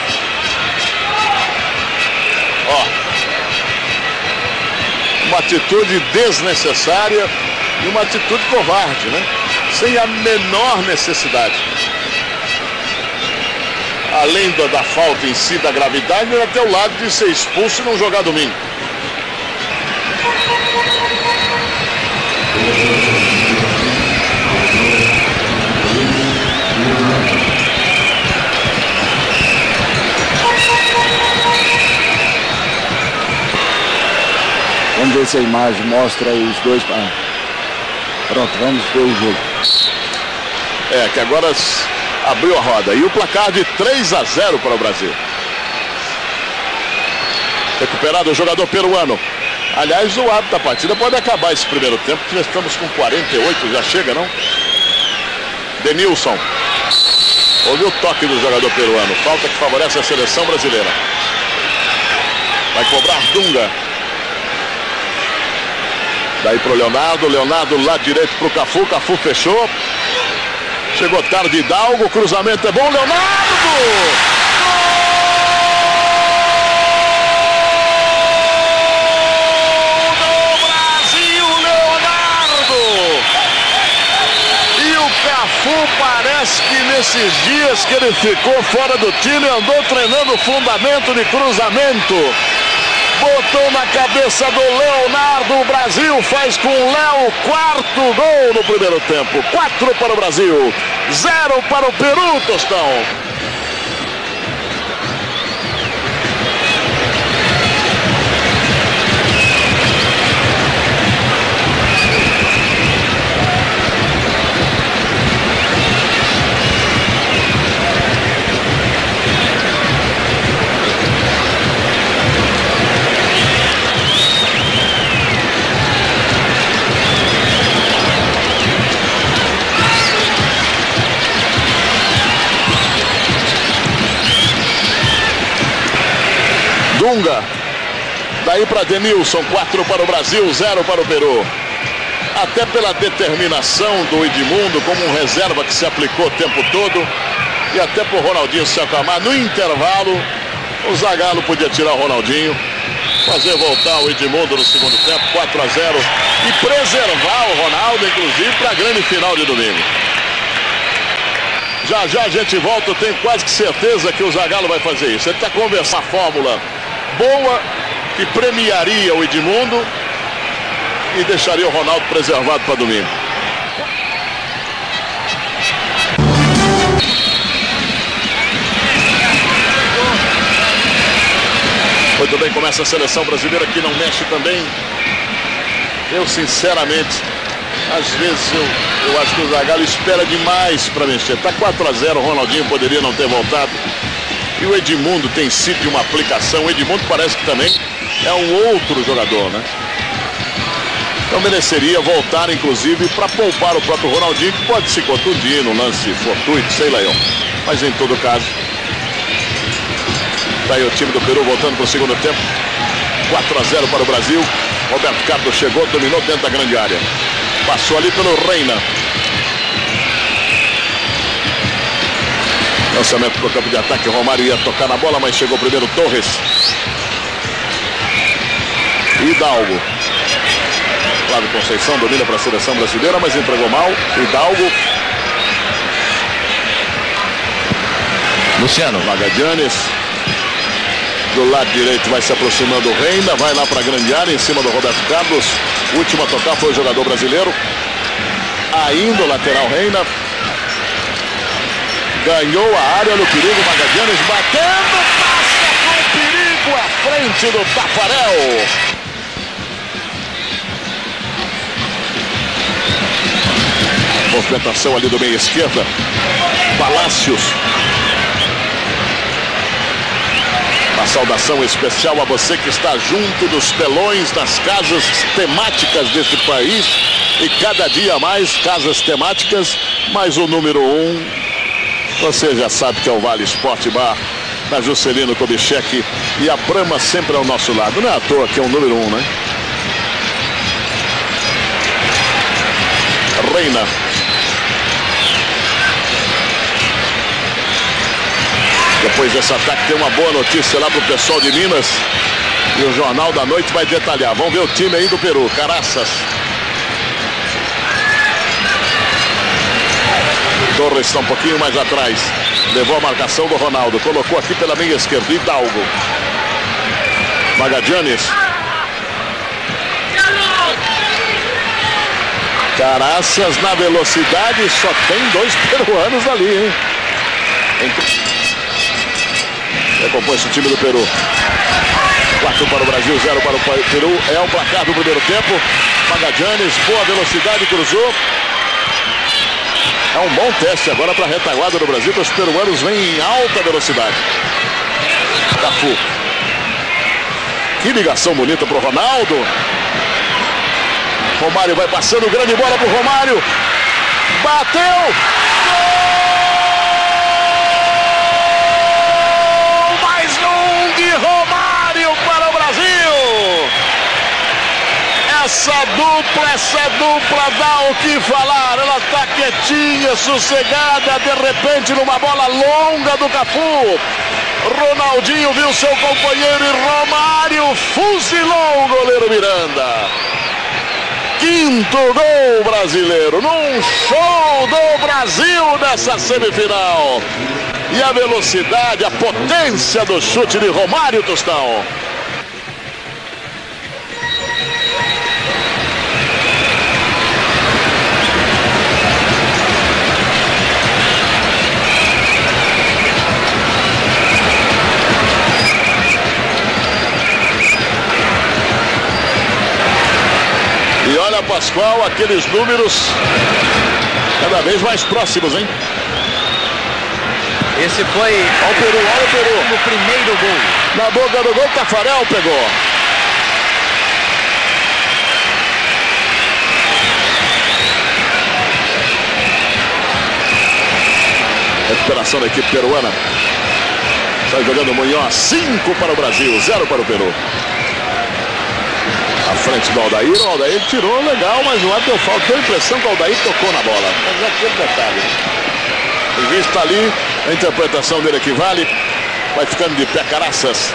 Ó. Uma atitude desnecessária e uma atitude covarde, né? Sem a menor necessidade. Além da, da falta em si, da gravidade, ele até o lado de ser expulso e não jogar domingo. Vamos ver se a imagem mostra aí os dois. Ah, pronto, vamos ver o jogo. É, que agora abriu a roda. E o placar de 3 a 0 para o Brasil. Recuperado o jogador peruano. Aliás, o hábito da partida pode acabar esse primeiro tempo, que já estamos com 48, já chega, não? Denilson. Houve o toque do jogador peruano. Falta que favorece a seleção brasileira. Vai cobrar Dunga. Daí pro Leonardo, Leonardo lá direito pro Cafu, Cafu fechou. Chegou tarde Hidalgo, cruzamento é bom, Leonardo! Cafu parece que nesses dias que ele ficou fora do time, andou treinando fundamento de cruzamento botou na cabeça do Leonardo. O Brasil faz com o Léo quarto gol no primeiro tempo. Quatro para o Brasil, zero para o Peru, Tostão. Dunga. Daí para Denilson, 4 para o Brasil, 0 para o Peru. Até pela determinação do Edmundo, como um reserva que se aplicou o tempo todo, e até pro Ronaldinho se acalmar. No intervalo, o Zagallo podia tirar o Ronaldinho, fazer voltar o Edmundo no segundo tempo, 4 a 0 e preservar o Ronaldo, inclusive, para a grande final de domingo. Já já a gente volta, eu tenho quase que certeza que o Zagallo vai fazer isso. Ele está conversando uma fórmula boa que premiaria o Edmundo e deixaria o Ronaldo preservado para domingo. Muito bem, começa a seleção brasileira que não mexe também. Eu, sinceramente, às vezes eu, eu acho que o Zagallo espera demais para mexer. Está 4 a 0 o Ronaldinho poderia não ter voltado. E o Edmundo tem sido de uma aplicação. O Edmundo parece que também é um outro jogador, né? Então mereceria voltar, inclusive, para poupar o próprio Ronaldinho, que pode se contundir no lance fortuito, sei lá eu. Mas em todo caso, Está aí o time do Peru voltando para o segundo tempo. 4 a 0 para o Brasil. Roberto Carlos chegou, dominou dentro da grande área. Passou ali pelo Reina. Lançamento para o campo de ataque. Romário ia tocar na bola, mas chegou primeiro Torres. Hidalgo. Flávio Conceição domina para a seleção brasileira, mas entregou mal. Hidalgo. Luciano. Magadianes. Do lado direito vai se aproximando o Reina, vai lá para a grande área em cima do Roberto Carlos. O último a tocar foi o jogador brasileiro. Ainda o lateral Reina. Ganhou a área no perigo, Magadianes batendo, passa com perigo à frente do Tafarel. Movimentação ali do meio esquerda. Palácios Uma saudação especial a você que está junto dos telões das casas temáticas deste país. E cada dia mais casas temáticas, mas o número um, você já sabe que é o Vale Esporte Bar, na Juscelino Kubitschek. E a Brama sempre ao nosso lado. Não é à toa que é o número um, né? Reina Depois desse ataque tem uma boa notícia lá pro pessoal de Minas. E o Jornal da Noite vai detalhar. Vamos ver o time aí do Peru. Caraças. Torres está um pouquinho mais atrás. Levou a marcação do Ronaldo. Colocou aqui pela meia esquerda. Hidalgo. Magadianes. Caraças na velocidade. Só tem dois peruanos ali, hein? Recompõe esse time do Peru. 4 para o Brasil, 0 para o Peru. É o placar do primeiro tempo. Magadianes, boa velocidade, cruzou. É um bom teste agora para a retaguarda do Brasil, os peruanos vêm em alta velocidade. Cafu. Que ligação bonita para o Ronaldo. Romário vai passando, grande bola para o Romário. Bateu! Essa dupla, essa dupla dá o que falar. Ela está quietinha, sossegada, de repente numa bola longa do Cafu. Ronaldinho viu seu companheiro e Romário fuzilou o goleiro Miranda. Quinto gol brasileiro, num show do Brasil nessa semifinal. E a velocidade, a potência do chute de Romário Tostão. Olha, Pascoal, aqueles números cada vez mais próximos, hein? Esse foi Olha o Peru, olha o Peru. o primeiro gol. Na boca do gol, Tafarel pegou. Recuperação da equipe peruana. Está jogando Munhoz. 5 para o Brasil, 0 para o Peru. Frente do Aldair. O Aldair tirou legal, mas o árbitro deu falta. Deu a impressão que o Aldair tocou na bola. Mas é aquele detalhe. O juiz está ali A interpretação dele aqui vale. Vai ficando de pé caraças.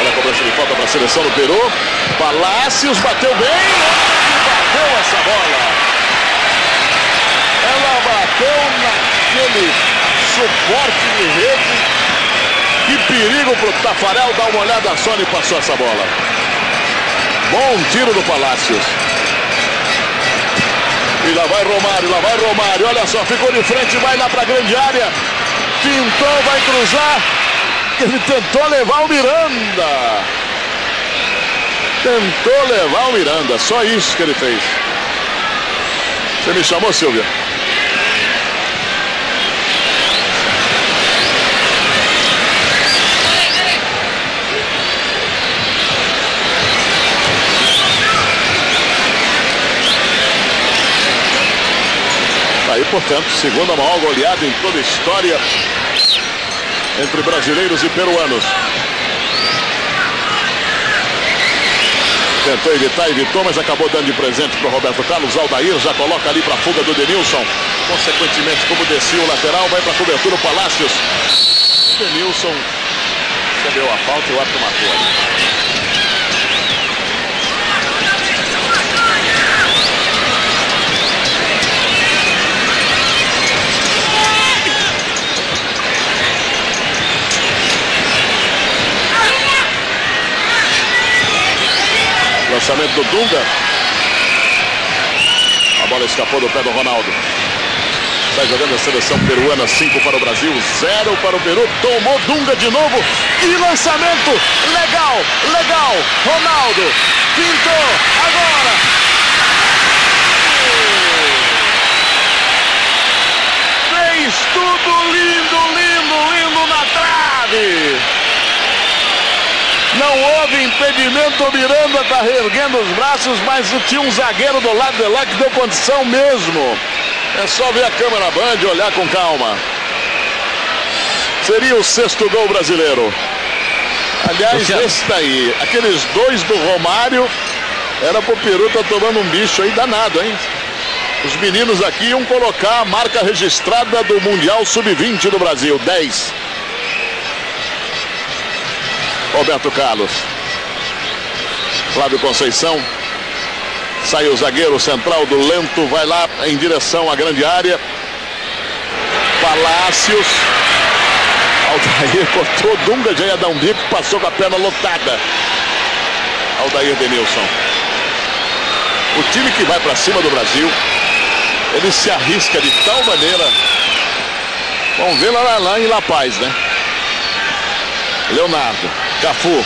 Olha a cobrança de falta para a seleção do Peru. Palácios bateu bem. Bateu essa bola. Ela bateu naquele suporte de rede. Que perigo para o Tafarel. Dá uma olhada só e passou essa bola. Bom tiro do Palácios. E lá vai Romário, lá vai Romário. Olha só, ficou de frente, vai lá para a grande área. Pintou, vai cruzar. Ele tentou levar o Miranda. Tentou levar o Miranda. Só isso que ele fez. Você me chamou, Silvia? Aí, portanto, segunda maior goleada em toda a história entre brasileiros e peruanos. Tentou evitar, evitou, mas acabou dando de presente para o Roberto Carlos. Aldair já coloca ali para a fuga do Denilson. Consequentemente, como descia o lateral, vai para a cobertura o Palácios. Denilson recebeu a falta e o árbitro matou. Lançamento do Dunga. A bola escapou do pé do Ronaldo. Está jogando a seleção peruana, 5 para o Brasil, 0 para o Peru. Tomou Dunga de novo. E lançamento. Legal, legal. Ronaldo. Pintou. Agora. Fez tudo lindo, lindo, lindo na trave. Não houve impedimento, o Miranda está reerguendo os braços, mas tinha um zagueiro do lado de lá que deu condição mesmo. É só ver a câmera band e olhar com calma. Seria o sexto gol brasileiro. Aliás, Luciano. esse daí, aqueles dois do Romário, era pro Peru tá tomando um bicho aí danado, hein? Os meninos aqui iam colocar a marca registrada do Mundial Sub-20 do Brasil, 10. Roberto Carlos. Flávio Conceição. Sai o zagueiro central do Lento, vai lá em direção à grande área. Palácios. Aldair cortou, Dunga já ia dar um bico, passou com a perna lotada. Aldair Denilson. O time que vai para cima do Brasil, ele se arrisca de tal maneira. Vamos ver lá, lá em La Paz, né? Leonardo, Cafu.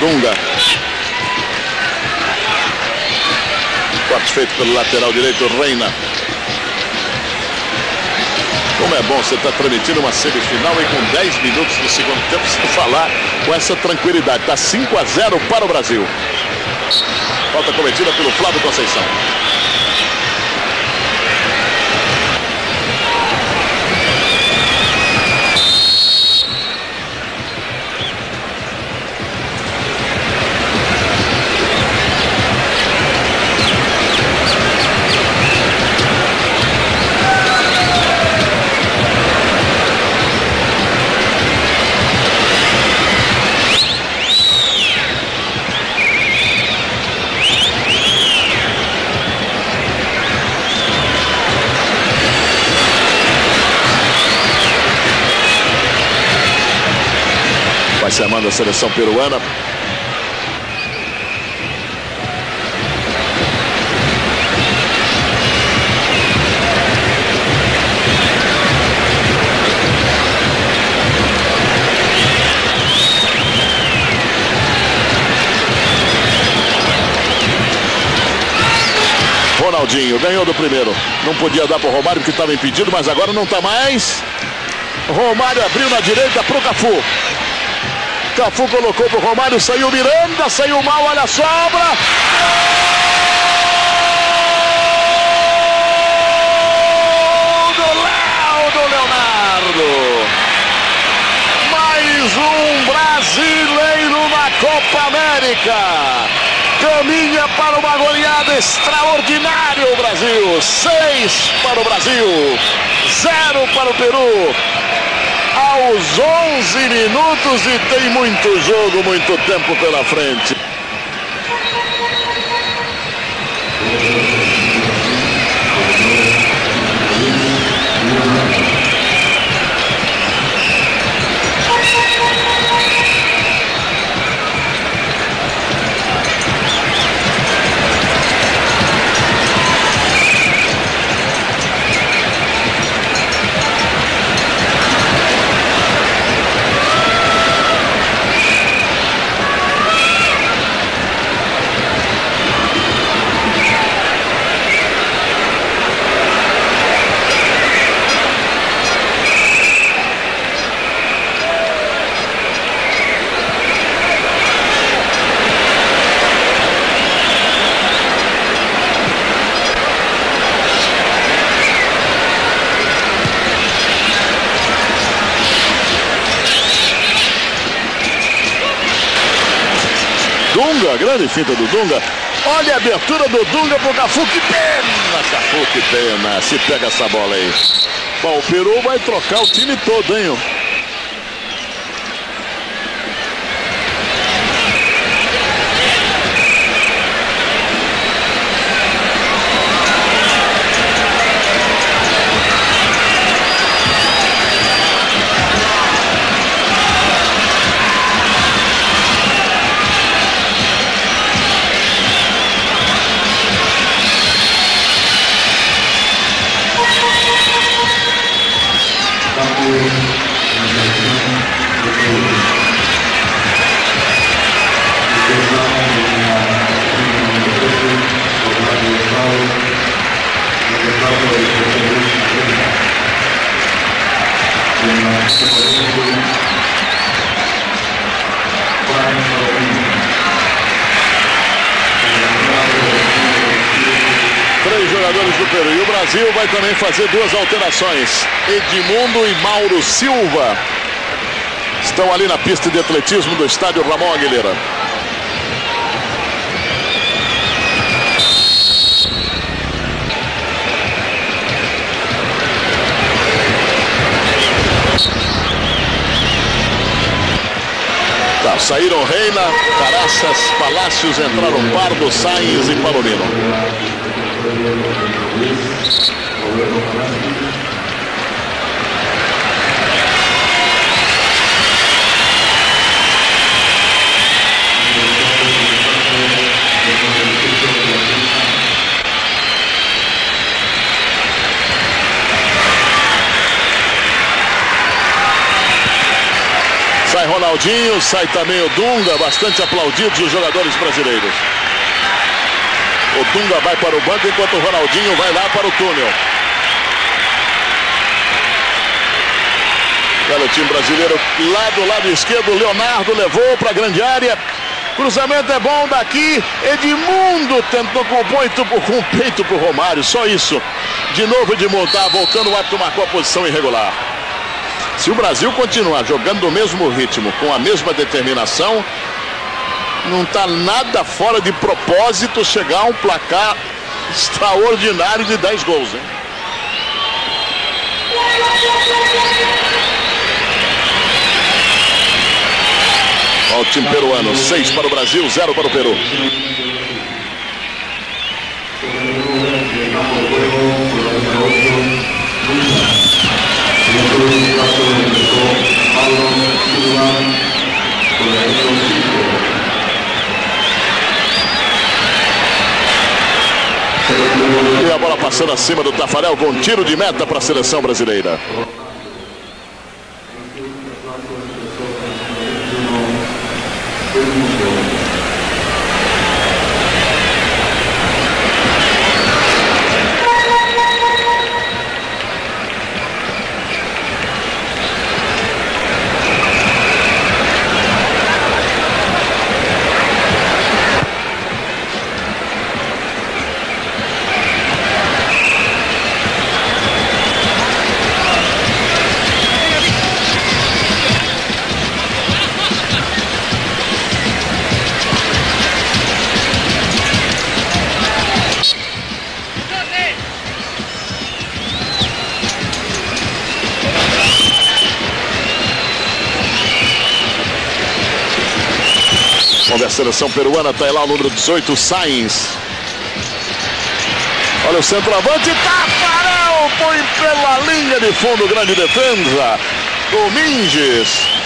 Dunga. Corte feito pelo lateral direito, Reina. Como é bom você estar transmitindo uma semifinal e com 10 minutos do segundo tempo você falar com essa tranquilidade. Está 5 a 0 para o Brasil. Falta cometida pelo Flávio Conceição. semana a seleção peruana. Ronaldinho ganhou do primeiro. Não podia dar para o Romário porque estava impedido, mas agora não está mais. Romário abriu na direita para o Cafu. Cafu colocou para o Romário, saiu Miranda, saiu mal, olha a sobra. do Léo, do Leonardo. Mais um brasileiro na Copa América caminha para uma goleada extraordinária o Brasil. Seis para o Brasil, zero para o Peru. Aos 11 minutos e tem muito jogo, muito tempo pela frente. Dunga, grande finta do Dunga. Olha a abertura do Dunga pro Cafu, que pena, Cafu, que pena. Se pega essa bola aí. Bom, o Peru vai trocar o time todo, hein? Três jogadores do Peru. E o Brasil vai também fazer duas alterações. Edmundo e Mauro Silva estão ali na pista de atletismo do estádio Ramon Aguilera. Tá, saíram Reina, Caraças, Palácios, entraram Pardo, Sainz e Palomino. Sai Ronaldinho, sai também o Dunga, bastante aplaudidos os jogadores brasileiros. O Dunga vai para o banco enquanto o Ronaldinho vai lá para o túnel. Olha o time brasileiro lá do lado esquerdo, Leonardo levou para a grande área. Cruzamento é bom daqui. Edmundo tentou com o peito, com o peito para o Romário, só isso. De novo Edmundo, tá voltando, o árbitro marcou a posição irregular. Se o Brasil continuar jogando no mesmo ritmo, com a mesma determinação, não está nada fora de propósito chegar a um placar extraordinário de 10 gols. Hein? Olha o time peruano, 6 para o Brasil, 0 para o Peru. E a bola passando acima do Tafarel com um tiro de meta para a seleção brasileira. Seleção peruana, está lá o número 18, Sainz. Olha o centroavante, Tafarel, põe pela linha de fundo, grande defesa. Domingues.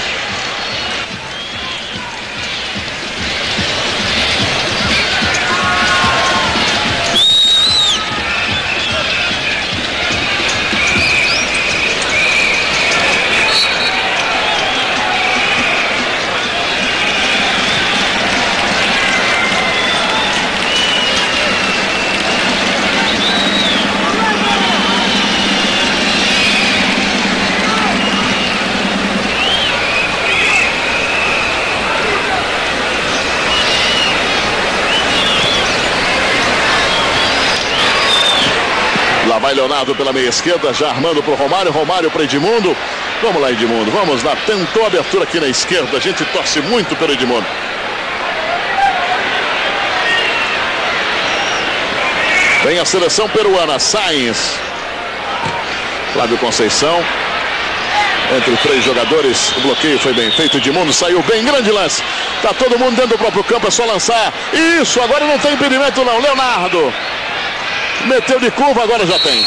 Vai Leonardo pela meia esquerda, já armando para o Romário. Romário para Edmundo. Vamos lá, Edmundo. Vamos lá. Tentou a abertura aqui na esquerda. A gente torce muito pelo Edmundo. Vem a seleção peruana. Sainz. Flávio Conceição. Entre três jogadores, o bloqueio foi bem feito. Edmundo saiu bem. Grande lance. Tá todo mundo dentro do próprio campo, é só lançar. Isso, agora não tem impedimento não. Leonardo. Meteu de curva, agora já tem.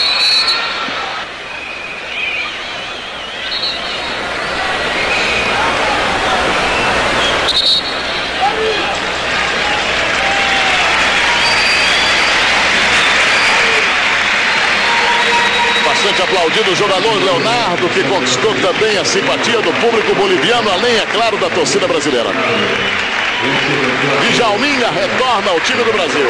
Bastante aplaudido o jogador Leonardo, que conquistou também a simpatia do público boliviano, além, é claro, da torcida brasileira. Djalminha retorna ao time do Brasil.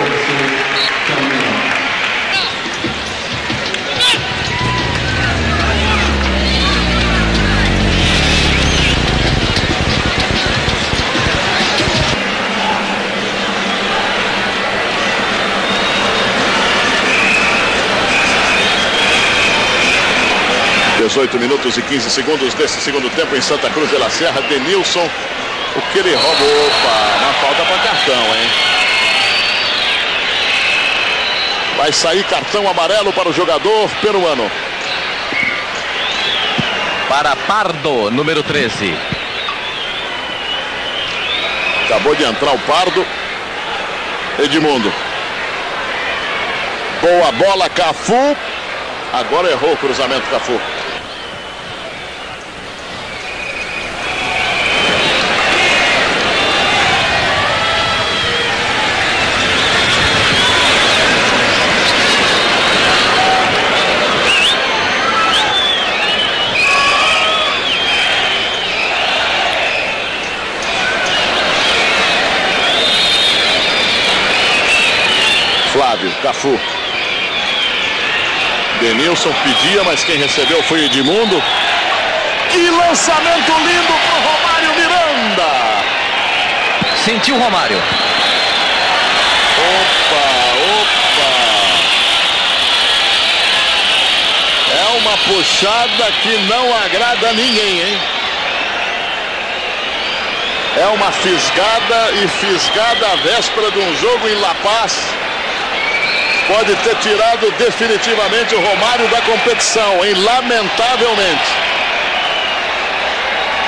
18 minutos e 15 segundos desse segundo tempo em Santa Cruz de la Serra. Denilson, o que ele rouba? Opa, uma falta para cartão, hein? Vai sair cartão amarelo para o jogador peruano. Para Pardo, número 13. Acabou de entrar o Pardo. Edmundo. Boa bola, Cafu. Agora errou o cruzamento, Cafu. Flávio, Cafu. Denilson pedia, mas quem recebeu foi Edmundo. Que lançamento lindo pro Romário Miranda. Sentiu Romário. Opa, opa. É uma puxada que não agrada a ninguém, hein? É uma fisgada e fisgada à véspera de um jogo em La Paz pode ter tirado definitivamente o Romário da competição, hein? Lamentavelmente.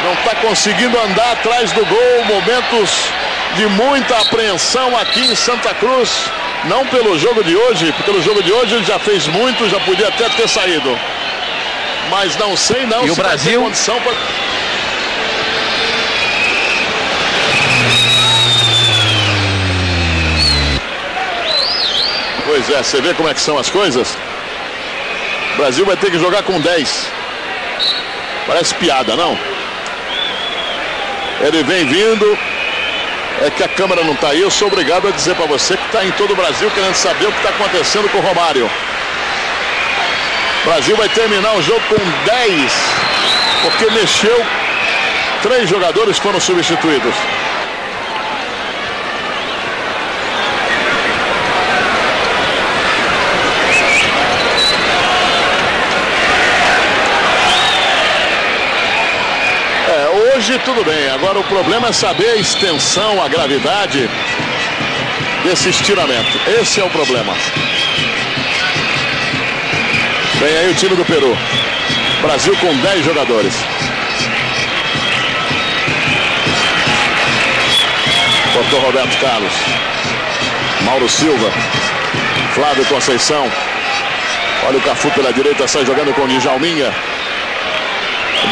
Não está conseguindo andar atrás do gol, momentos de muita apreensão aqui em Santa Cruz. Não pelo jogo de hoje, pelo jogo de hoje ele já fez muito, já podia até ter saído. Mas não sei não e se o Brasil... condição Pois é, você vê como é que são as coisas? O Brasil vai ter que jogar com 10. Parece piada, não? Ele vem vindo. É que a câmera não está aí. Eu sou obrigado a dizer para você que está em todo o Brasil querendo saber o que está acontecendo com o Romário. O Brasil vai terminar o jogo com 10. Porque mexeu. Três jogadores foram substituídos. Hoje tudo bem. Agora o problema é saber a extensão, a gravidade desse estiramento. Esse é o problema. Vem aí o time do Peru. Brasil com 10 jogadores. Cortou Roberto Carlos. Mauro Silva. Flávio Conceição. Olha o Cafu pela direita, sai jogando com o Djalminha.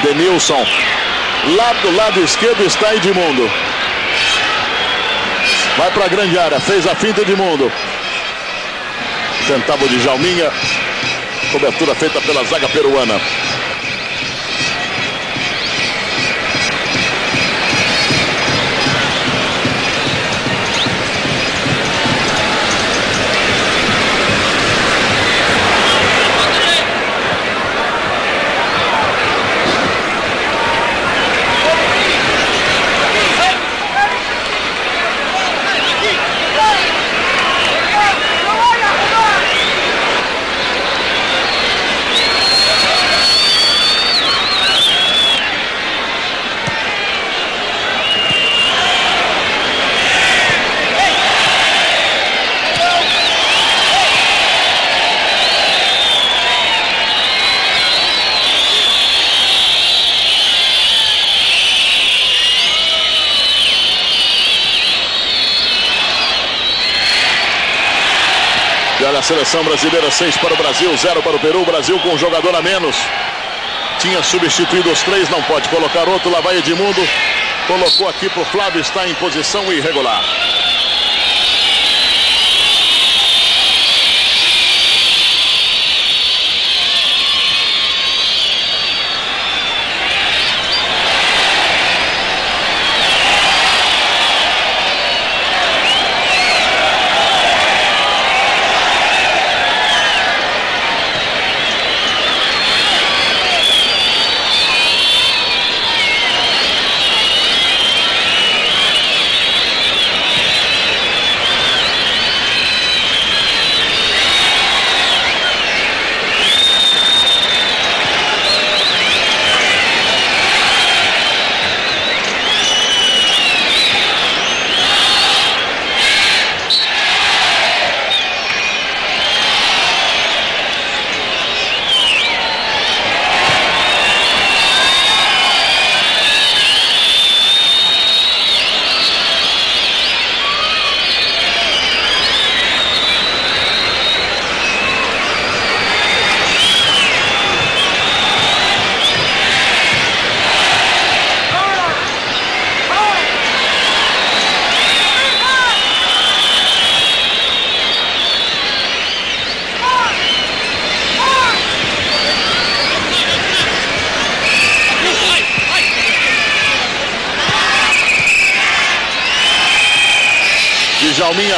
Denilson. Lá do lado esquerdo está Edmundo. Vai para a grande área, fez a finta Edmundo. Tentava o Djalminha. Cobertura feita pela zaga peruana. Seleção brasileira, 6 para o Brasil, 0 para o Peru. Brasil com um jogador a menos. Tinha substituído os três, não pode colocar outro. Lá vai Edmundo. Colocou aqui para o Flávio, está em posição irregular.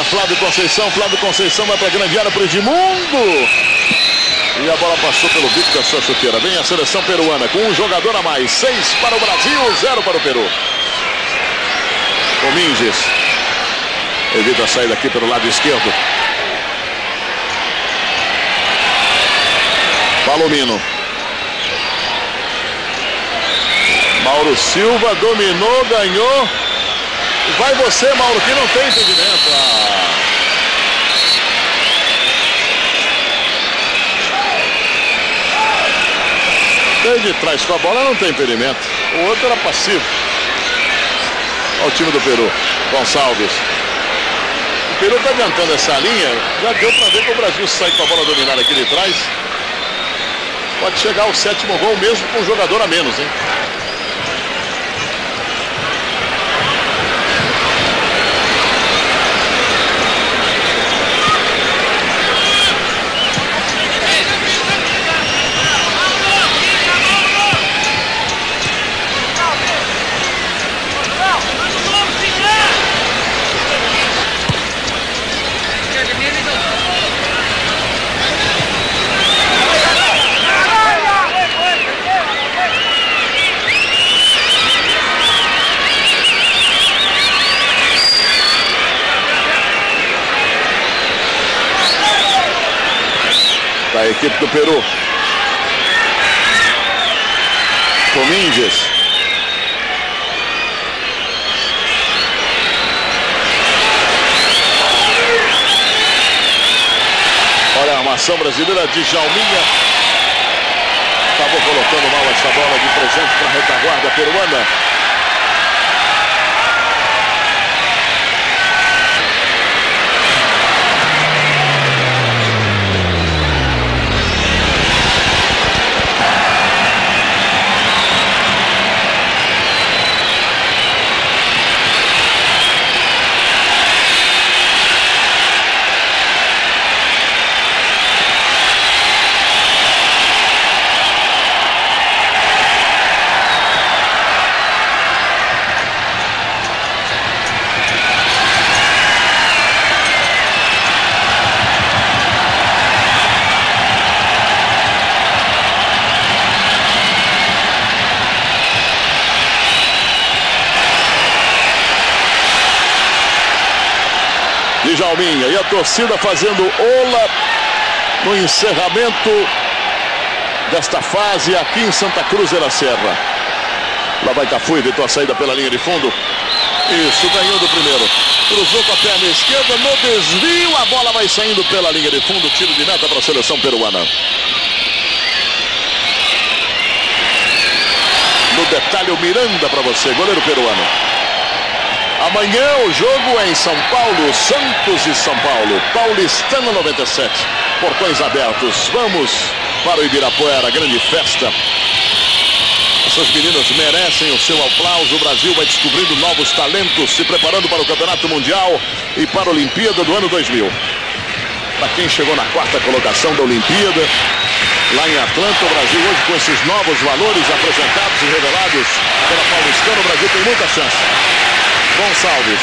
Flávio Conceição. Flávio Conceição vai para a grande área para o Edmundo. E a bola passou pelo bico da sua chuteira. Vem a seleção peruana com um jogador a mais. Seis para o Brasil, zero para o Peru. Cominges. Evita a saída aqui pelo lado esquerdo. Palomino. Mauro Silva dominou, ganhou. Vai você, Mauro, que não tem impedimento. Ah. Tem de trás com a bola, não tem impedimento. O outro era passivo. Olha o time do Peru. Gonçalves. O Peru está adiantando essa linha. Já deu para ver que o Brasil sai com a bola dominada aqui de trás. Pode chegar ao sétimo gol mesmo com um jogador a menos, hein? Equipe do Peru. Comíndias. Olha a armação brasileira de Jalminha. Acabou colocando mal essa bola de presente para a retaguarda peruana. Djalminha. E a torcida fazendo ola no encerramento desta fase aqui em Santa Cruz de la Serra. Lá vai Cafu, evitou a saída pela linha de fundo. Isso, ganhou do primeiro. Cruzou com a perna esquerda, no desvio, a bola vai saindo pela linha de fundo, tiro de meta para a seleção peruana. No detalhe, o Miranda para você, goleiro peruano. Amanhã o jogo é em São Paulo, Santos e São Paulo. Paulistano 97. Portões abertos. Vamos para o Ibirapuera, grande festa. Essas meninas merecem o seu aplauso. O Brasil vai descobrindo novos talentos, se preparando para o Campeonato Mundial e para a Olimpíada do ano 2000. Para quem chegou na quarta colocação da Olimpíada, lá em Atlanta, o Brasil hoje com esses novos valores apresentados e revelados pela Paulistana, o Brasil tem muita chance. Gonçalves.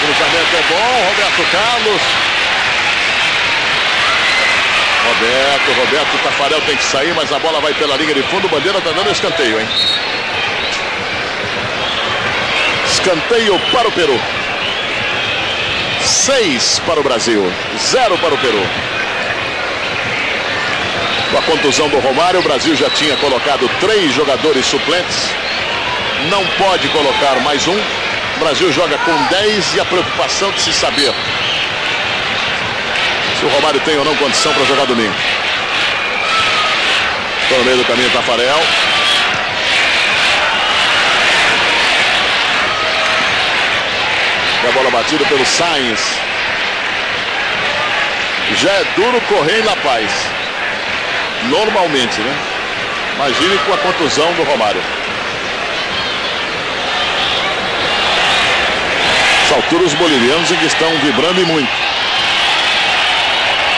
Cruzamento é bom, Roberto Carlos. Roberto, Roberto Tafarel tem que sair, mas a bola vai pela linha de fundo. Bandeira está dando escanteio, hein? Escanteio para o Peru. Seis para o Brasil, zero para o Peru. Com a contusão do Romário, o Brasil já tinha colocado três jogadores suplentes. Não pode colocar mais um. O Brasil joga com 10 e a preocupação de se saber se o Romário tem ou não condição para jogar domingo. Estou no meio do caminho, Tafarel. E a bola batida pelo Sainz. Já é duro correr em La Paz. Normalmente, né? Imagine com a contusão do Romário. Essa altura os bolivianos em que estão vibrando e muito.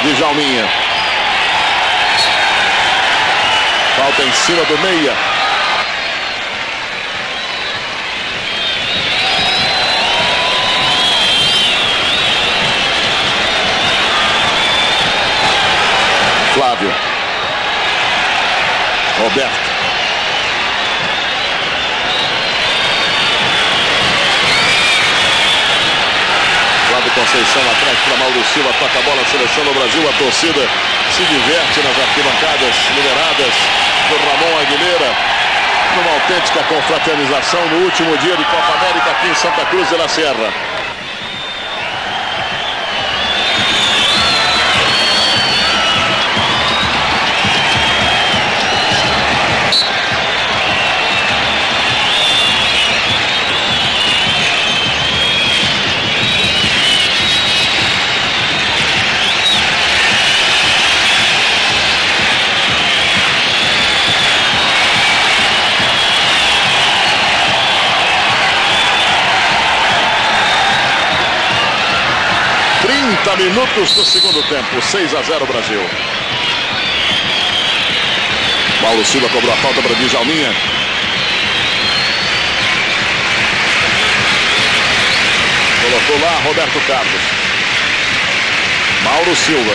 Djalminha. Falta em cima do meia. Flávio. Roberto. Flávio Conceição atrás para Mauro Silva, toca a bola, seleção do Brasil, a torcida se diverte nas arquibancadas liberadas do Ramon Aguilera, numa autêntica confraternização no último dia de Copa América aqui em Santa Cruz de la Serra. Minutos do segundo tempo. 6 a 0 Brasil. Paulo Silva cobrou a falta para Djalminha. Colocou lá Roberto Carlos. Mauro Silva.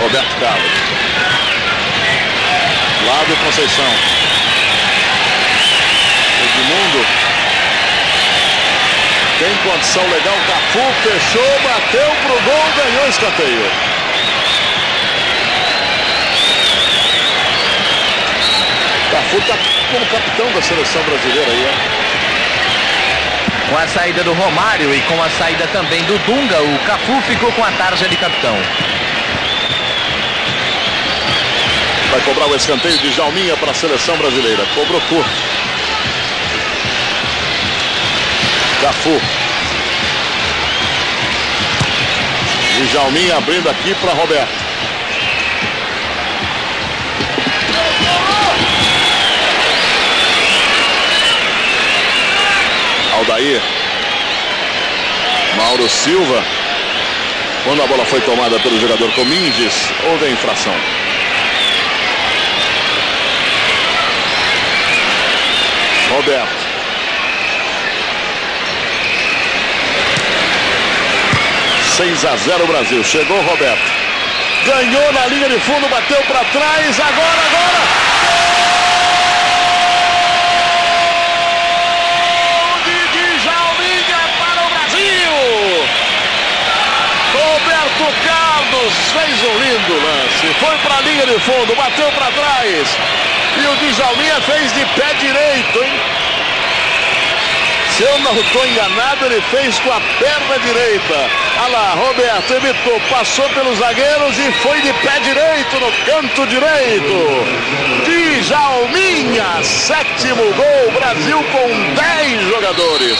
Roberto Carlos. Flávio Conceição. Edmundo. Tem condição legal. Cafu fechou, bateu pro gol, ganhou escanteio. Cafu tá como capitão da seleção brasileira aí, ó. Com a saída do Romário e com a saída também do Dunga, o Cafu ficou com a tarja de capitão. Vai cobrar o escanteio de Jalminha para a seleção brasileira. Cobrou curto. Cafu. E Jalminha abrindo aqui para Roberto. Aldair. Mauro Silva. Quando a bola foi tomada pelo jogador Cominges, houve a infração. Roberto. 6 a 0 Brasil. Chegou Roberto. Ganhou na linha de fundo, bateu para trás. Agora, agora. De Djalminha para o Brasil. Roberto Carlos fez um lindo lance. Foi para a linha de fundo, bateu para trás. E o Djalminha fez de pé direito, hein? Se eu não estou enganado, ele fez com a perna direita. Olha lá, Roberto evitou, passou pelos zagueiros e foi de pé direito no canto direito. Djalminha, sétimo gol, Brasil com 10 jogadores.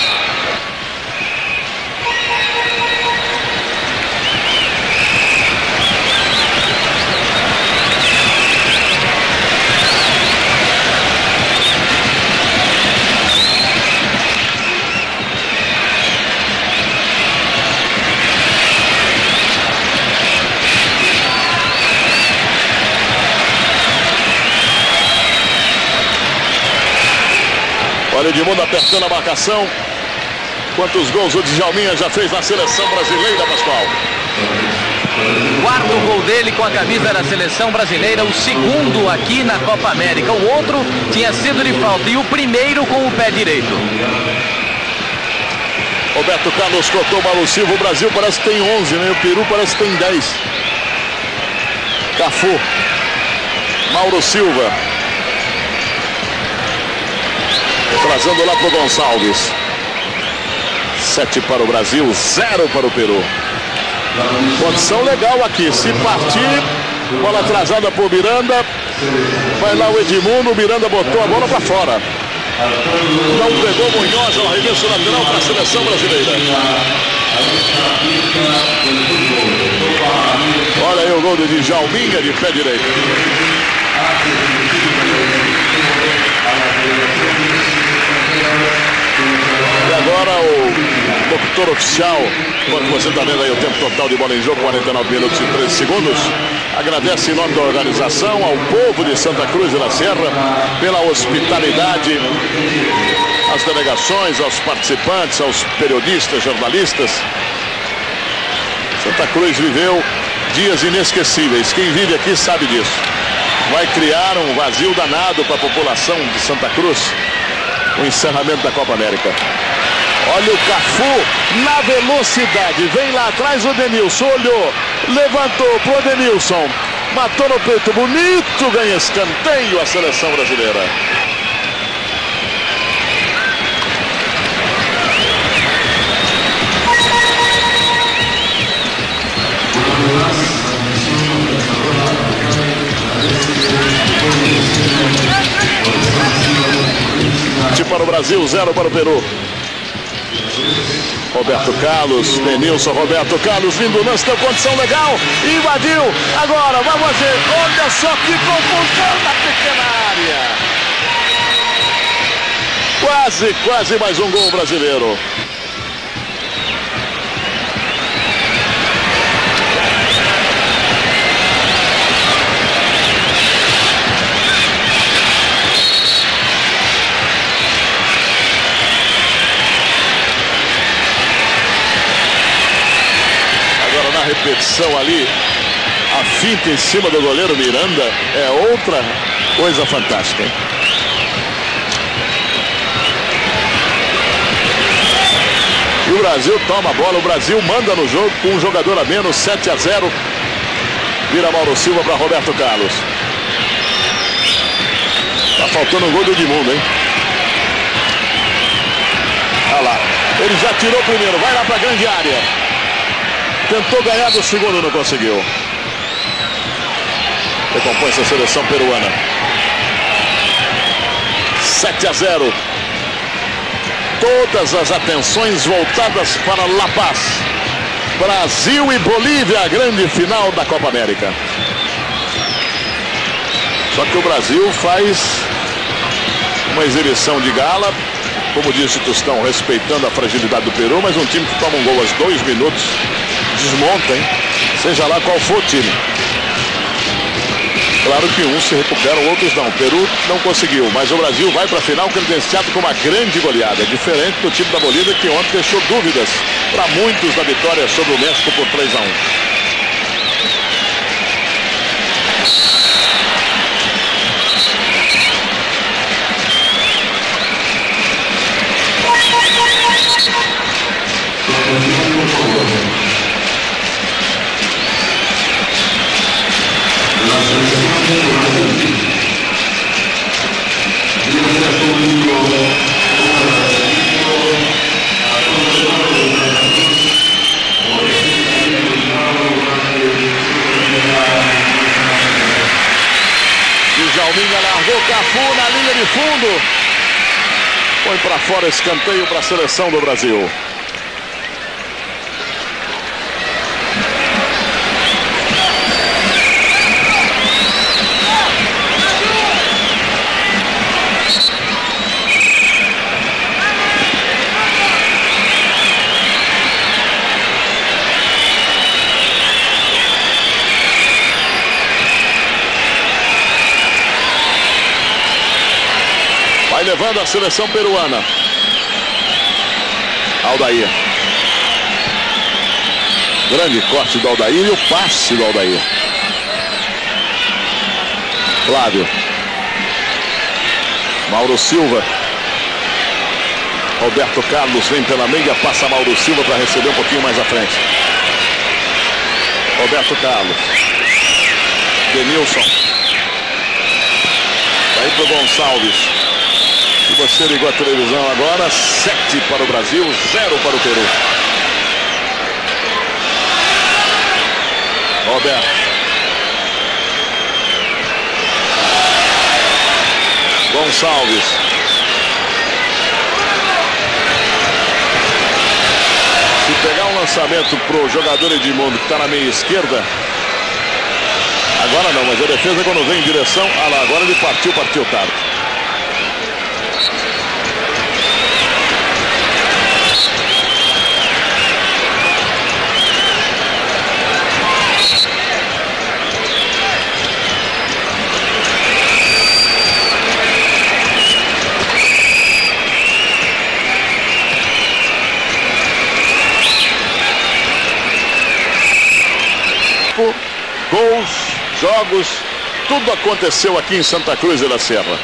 Olha Edmundo apertando a marcação. Quantos gols o Djalminha já fez na seleção brasileira, Pascoal? Quarto gol dele com a camisa da seleção brasileira, o segundo aqui na Copa América. O outro tinha sido de falta e o primeiro com o pé direito. Roberto Carlos cortou o Malu Silva. O Brasil parece que tem 11, né? O Peru parece que tem 10. Cafu. Mauro Silva. Trazendo lá para o Gonçalves. Sete para o Brasil, zero para o Peru. Condição legal aqui. Se partir, bola atrasada por Miranda. Vai lá o Edmundo. Miranda botou a bola para fora. Não pegou Munhoz ao arremesso lateral para a seleção brasileira. Olha aí o gol de Djalminha de pé direito. Agora o locutor oficial, quando você está vendo aí o tempo total de bola em jogo, 49 minutos e 13 segundos, agradece em nome da organização ao povo de Santa Cruz e da Serra pela hospitalidade, às delegações, aos participantes, aos periodistas, jornalistas. Santa Cruz viveu dias inesquecíveis. Quem vive aqui sabe disso. Vai criar um vazio danado para a população de Santa Cruz o encerramento da Copa América. Olha o Cafu na velocidade. Vem lá atrás o Denilson. Olhou, levantou pro Denilson. Matou no peito bonito. Ganha escanteio a seleção brasileira. para o Brasil, zero para o Peru. Roberto Carlos, Denilson, Roberto Carlos, vindo lance, deu condição legal, invadiu, agora vai fazer, olha só que confusão na pequena área. Quase, quase mais um gol brasileiro. Repetição ali, a finta em cima do goleiro Miranda é outra coisa fantástica. Hein? E o Brasil toma a bola, o Brasil manda no jogo com um jogador a menos, 7 a 0. Vira Mauro Silva para Roberto Carlos. Tá faltando um gol do Edmundo, hein? Olha lá. Ele já tirou primeiro, vai lá para a grande área. Tentou ganhar do segundo, não conseguiu. Recompõe a seleção peruana. 7 a 0. Todas as atenções voltadas para La Paz. Brasil e Bolívia, a grande final da Copa América. Só que o Brasil faz uma exibição de gala, como disse Tostão, respeitando a fragilidade do Peru, mas um time que toma um gol aos dois minutos desmonta, hein? Seja lá qual for o time. Claro que uns se recuperam, outros não. O Peru não conseguiu, mas o Brasil vai para a final credenciado com uma grande goleada. Diferente do time da Bolívia que ontem deixou dúvidas para muitos da vitória sobre o México por 3 a 1. Djalminha de fundo. Foi para fora escanteio para a seleção do Brasil. Vai levando a seleção peruana. Aldair. Grande corte do Aldair e o passe do Aldair. Flávio. Mauro Silva. Roberto Carlos vem pela meia, passa Mauro Silva para receber um pouquinho mais à frente. Roberto Carlos. Denilson. Vai para o Gonçalves. Se você ligou a televisão agora, 7 para o Brasil, 0 para o Peru. Roberto. Gonçalves. Se pegar um lançamento para o jogador Edmundo que está na meia esquerda, agora não, mas a defesa quando vem em direção, ah lá, agora ele partiu, partiu tarde. gols, jogos, tudo aconteceu aqui em Santa Cruz de la Serra.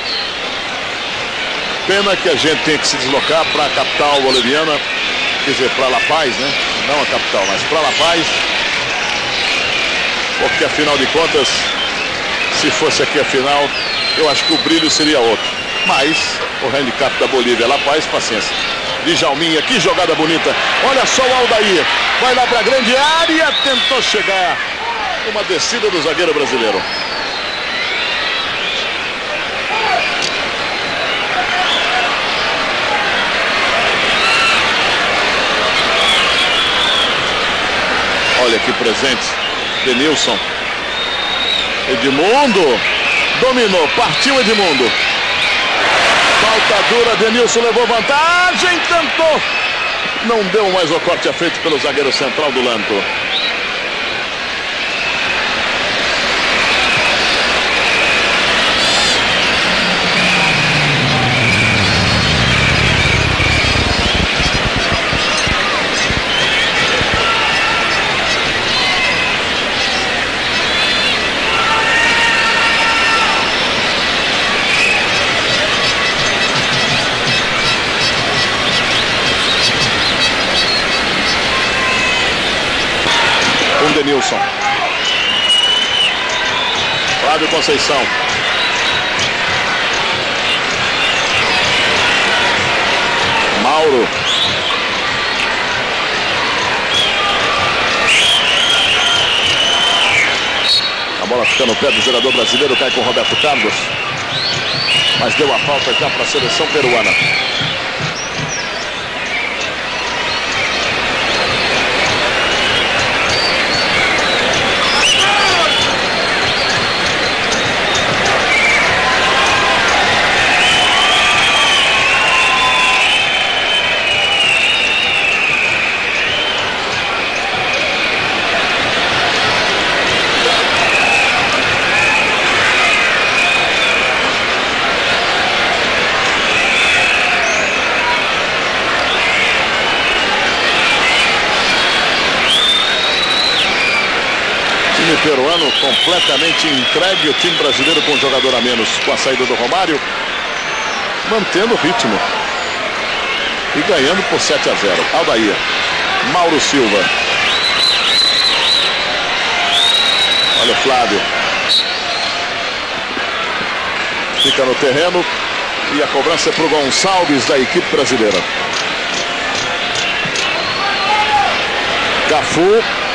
Pena que a gente tem que se deslocar para a capital boliviana, quer dizer, para La Paz, né? Não a capital, mas para La Paz. Porque afinal de contas, se fosse aqui a final, eu acho que o brilho seria outro. Mas o handicap da Bolívia é La Paz, paciência. Djalminha, que jogada bonita. Olha só o Aldair. Vai lá para a grande área, tentou chegar uma descida do zagueiro brasileiro. Olha que presente. Denilson. Edmundo. Dominou. Partiu Edmundo. Falta dura. Denilson levou vantagem. Tentou. Não deu mais o corte feito pelo zagueiro central do Lanto. Denilson. Flávio Conceição. Mauro. A bola fica no pé do jogador brasileiro, cai com Roberto Carlos. Mas deu a falta já para a seleção peruana. Completamente entregue, o time brasileiro com um jogador a menos com a saída do Romário, mantendo o ritmo e ganhando por 7 a 0. Aldair, Mauro Silva. Olha o Flávio. Fica no terreno e a cobrança é para o Gonçalves da equipe brasileira. Cafu.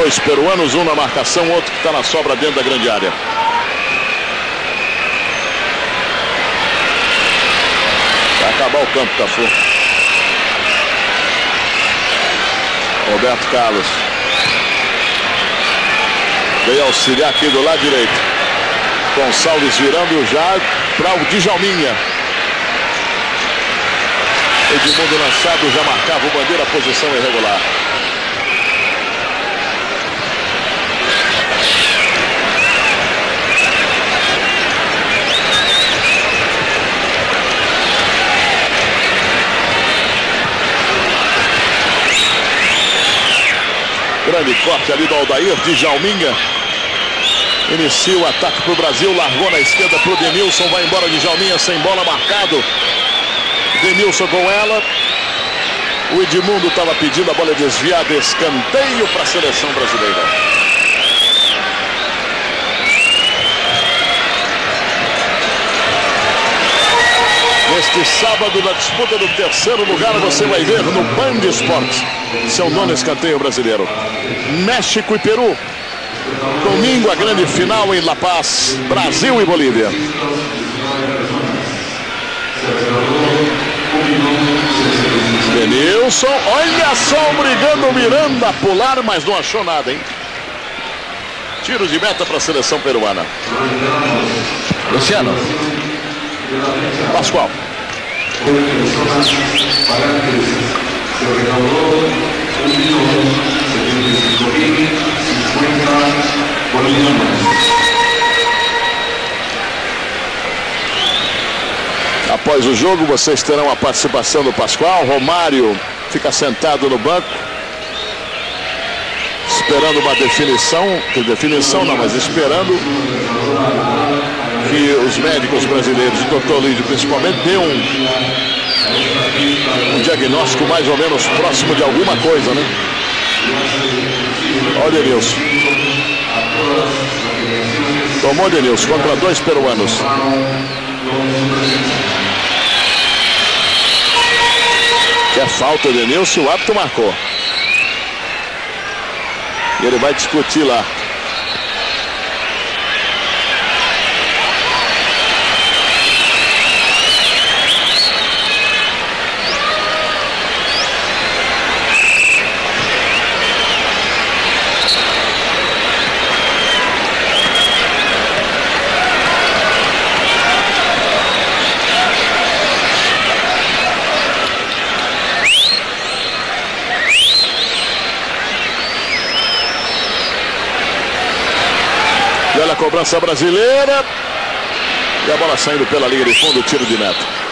Dois peruanos, um na marcação, outro que está na sobra dentro da grande área. Vai acabar o campo, Cafu. Roberto Carlos. Veio auxiliar aqui do lado direito. Gonçalves virando já para o Djalminha. Edmundo lançado já marcava o bandeira, posição irregular. Grande corte ali do Aldair, de Jalminha. Inicia o ataque para o Brasil, largou na esquerda para o Denilson, vai embora de Jalminha sem bola marcado. Denilson com ela. O Edmundo estava pedindo a bola desviada, escanteio para a seleção brasileira. Neste sábado, na disputa do terceiro lugar, você vai ver no Band Esportes seu nono escanteio brasileiro. México e Peru. Domingo, a grande final em La Paz, Brasil e Bolívia. Denilson, olha só, brigando o Miranda a pular, mas não achou nada, hein? Tiro de meta para a seleção peruana. Luciano. Pascoal. Após o jogo, vocês terão a participação do Pascoal. Romário fica sentado no banco, esperando uma definição. Que definição não, mas esperando que os médicos brasileiros, o doutor Lídio principalmente, dê um, um diagnóstico mais ou menos próximo de alguma coisa, né? Olha Denilson. Tomou Denilson contra dois peruanos. Que é falta de Denilson, o árbitro marcou. E ele vai discutir lá. Cobrança brasileira. E a bola saindo pela linha de fundo, tiro de meta.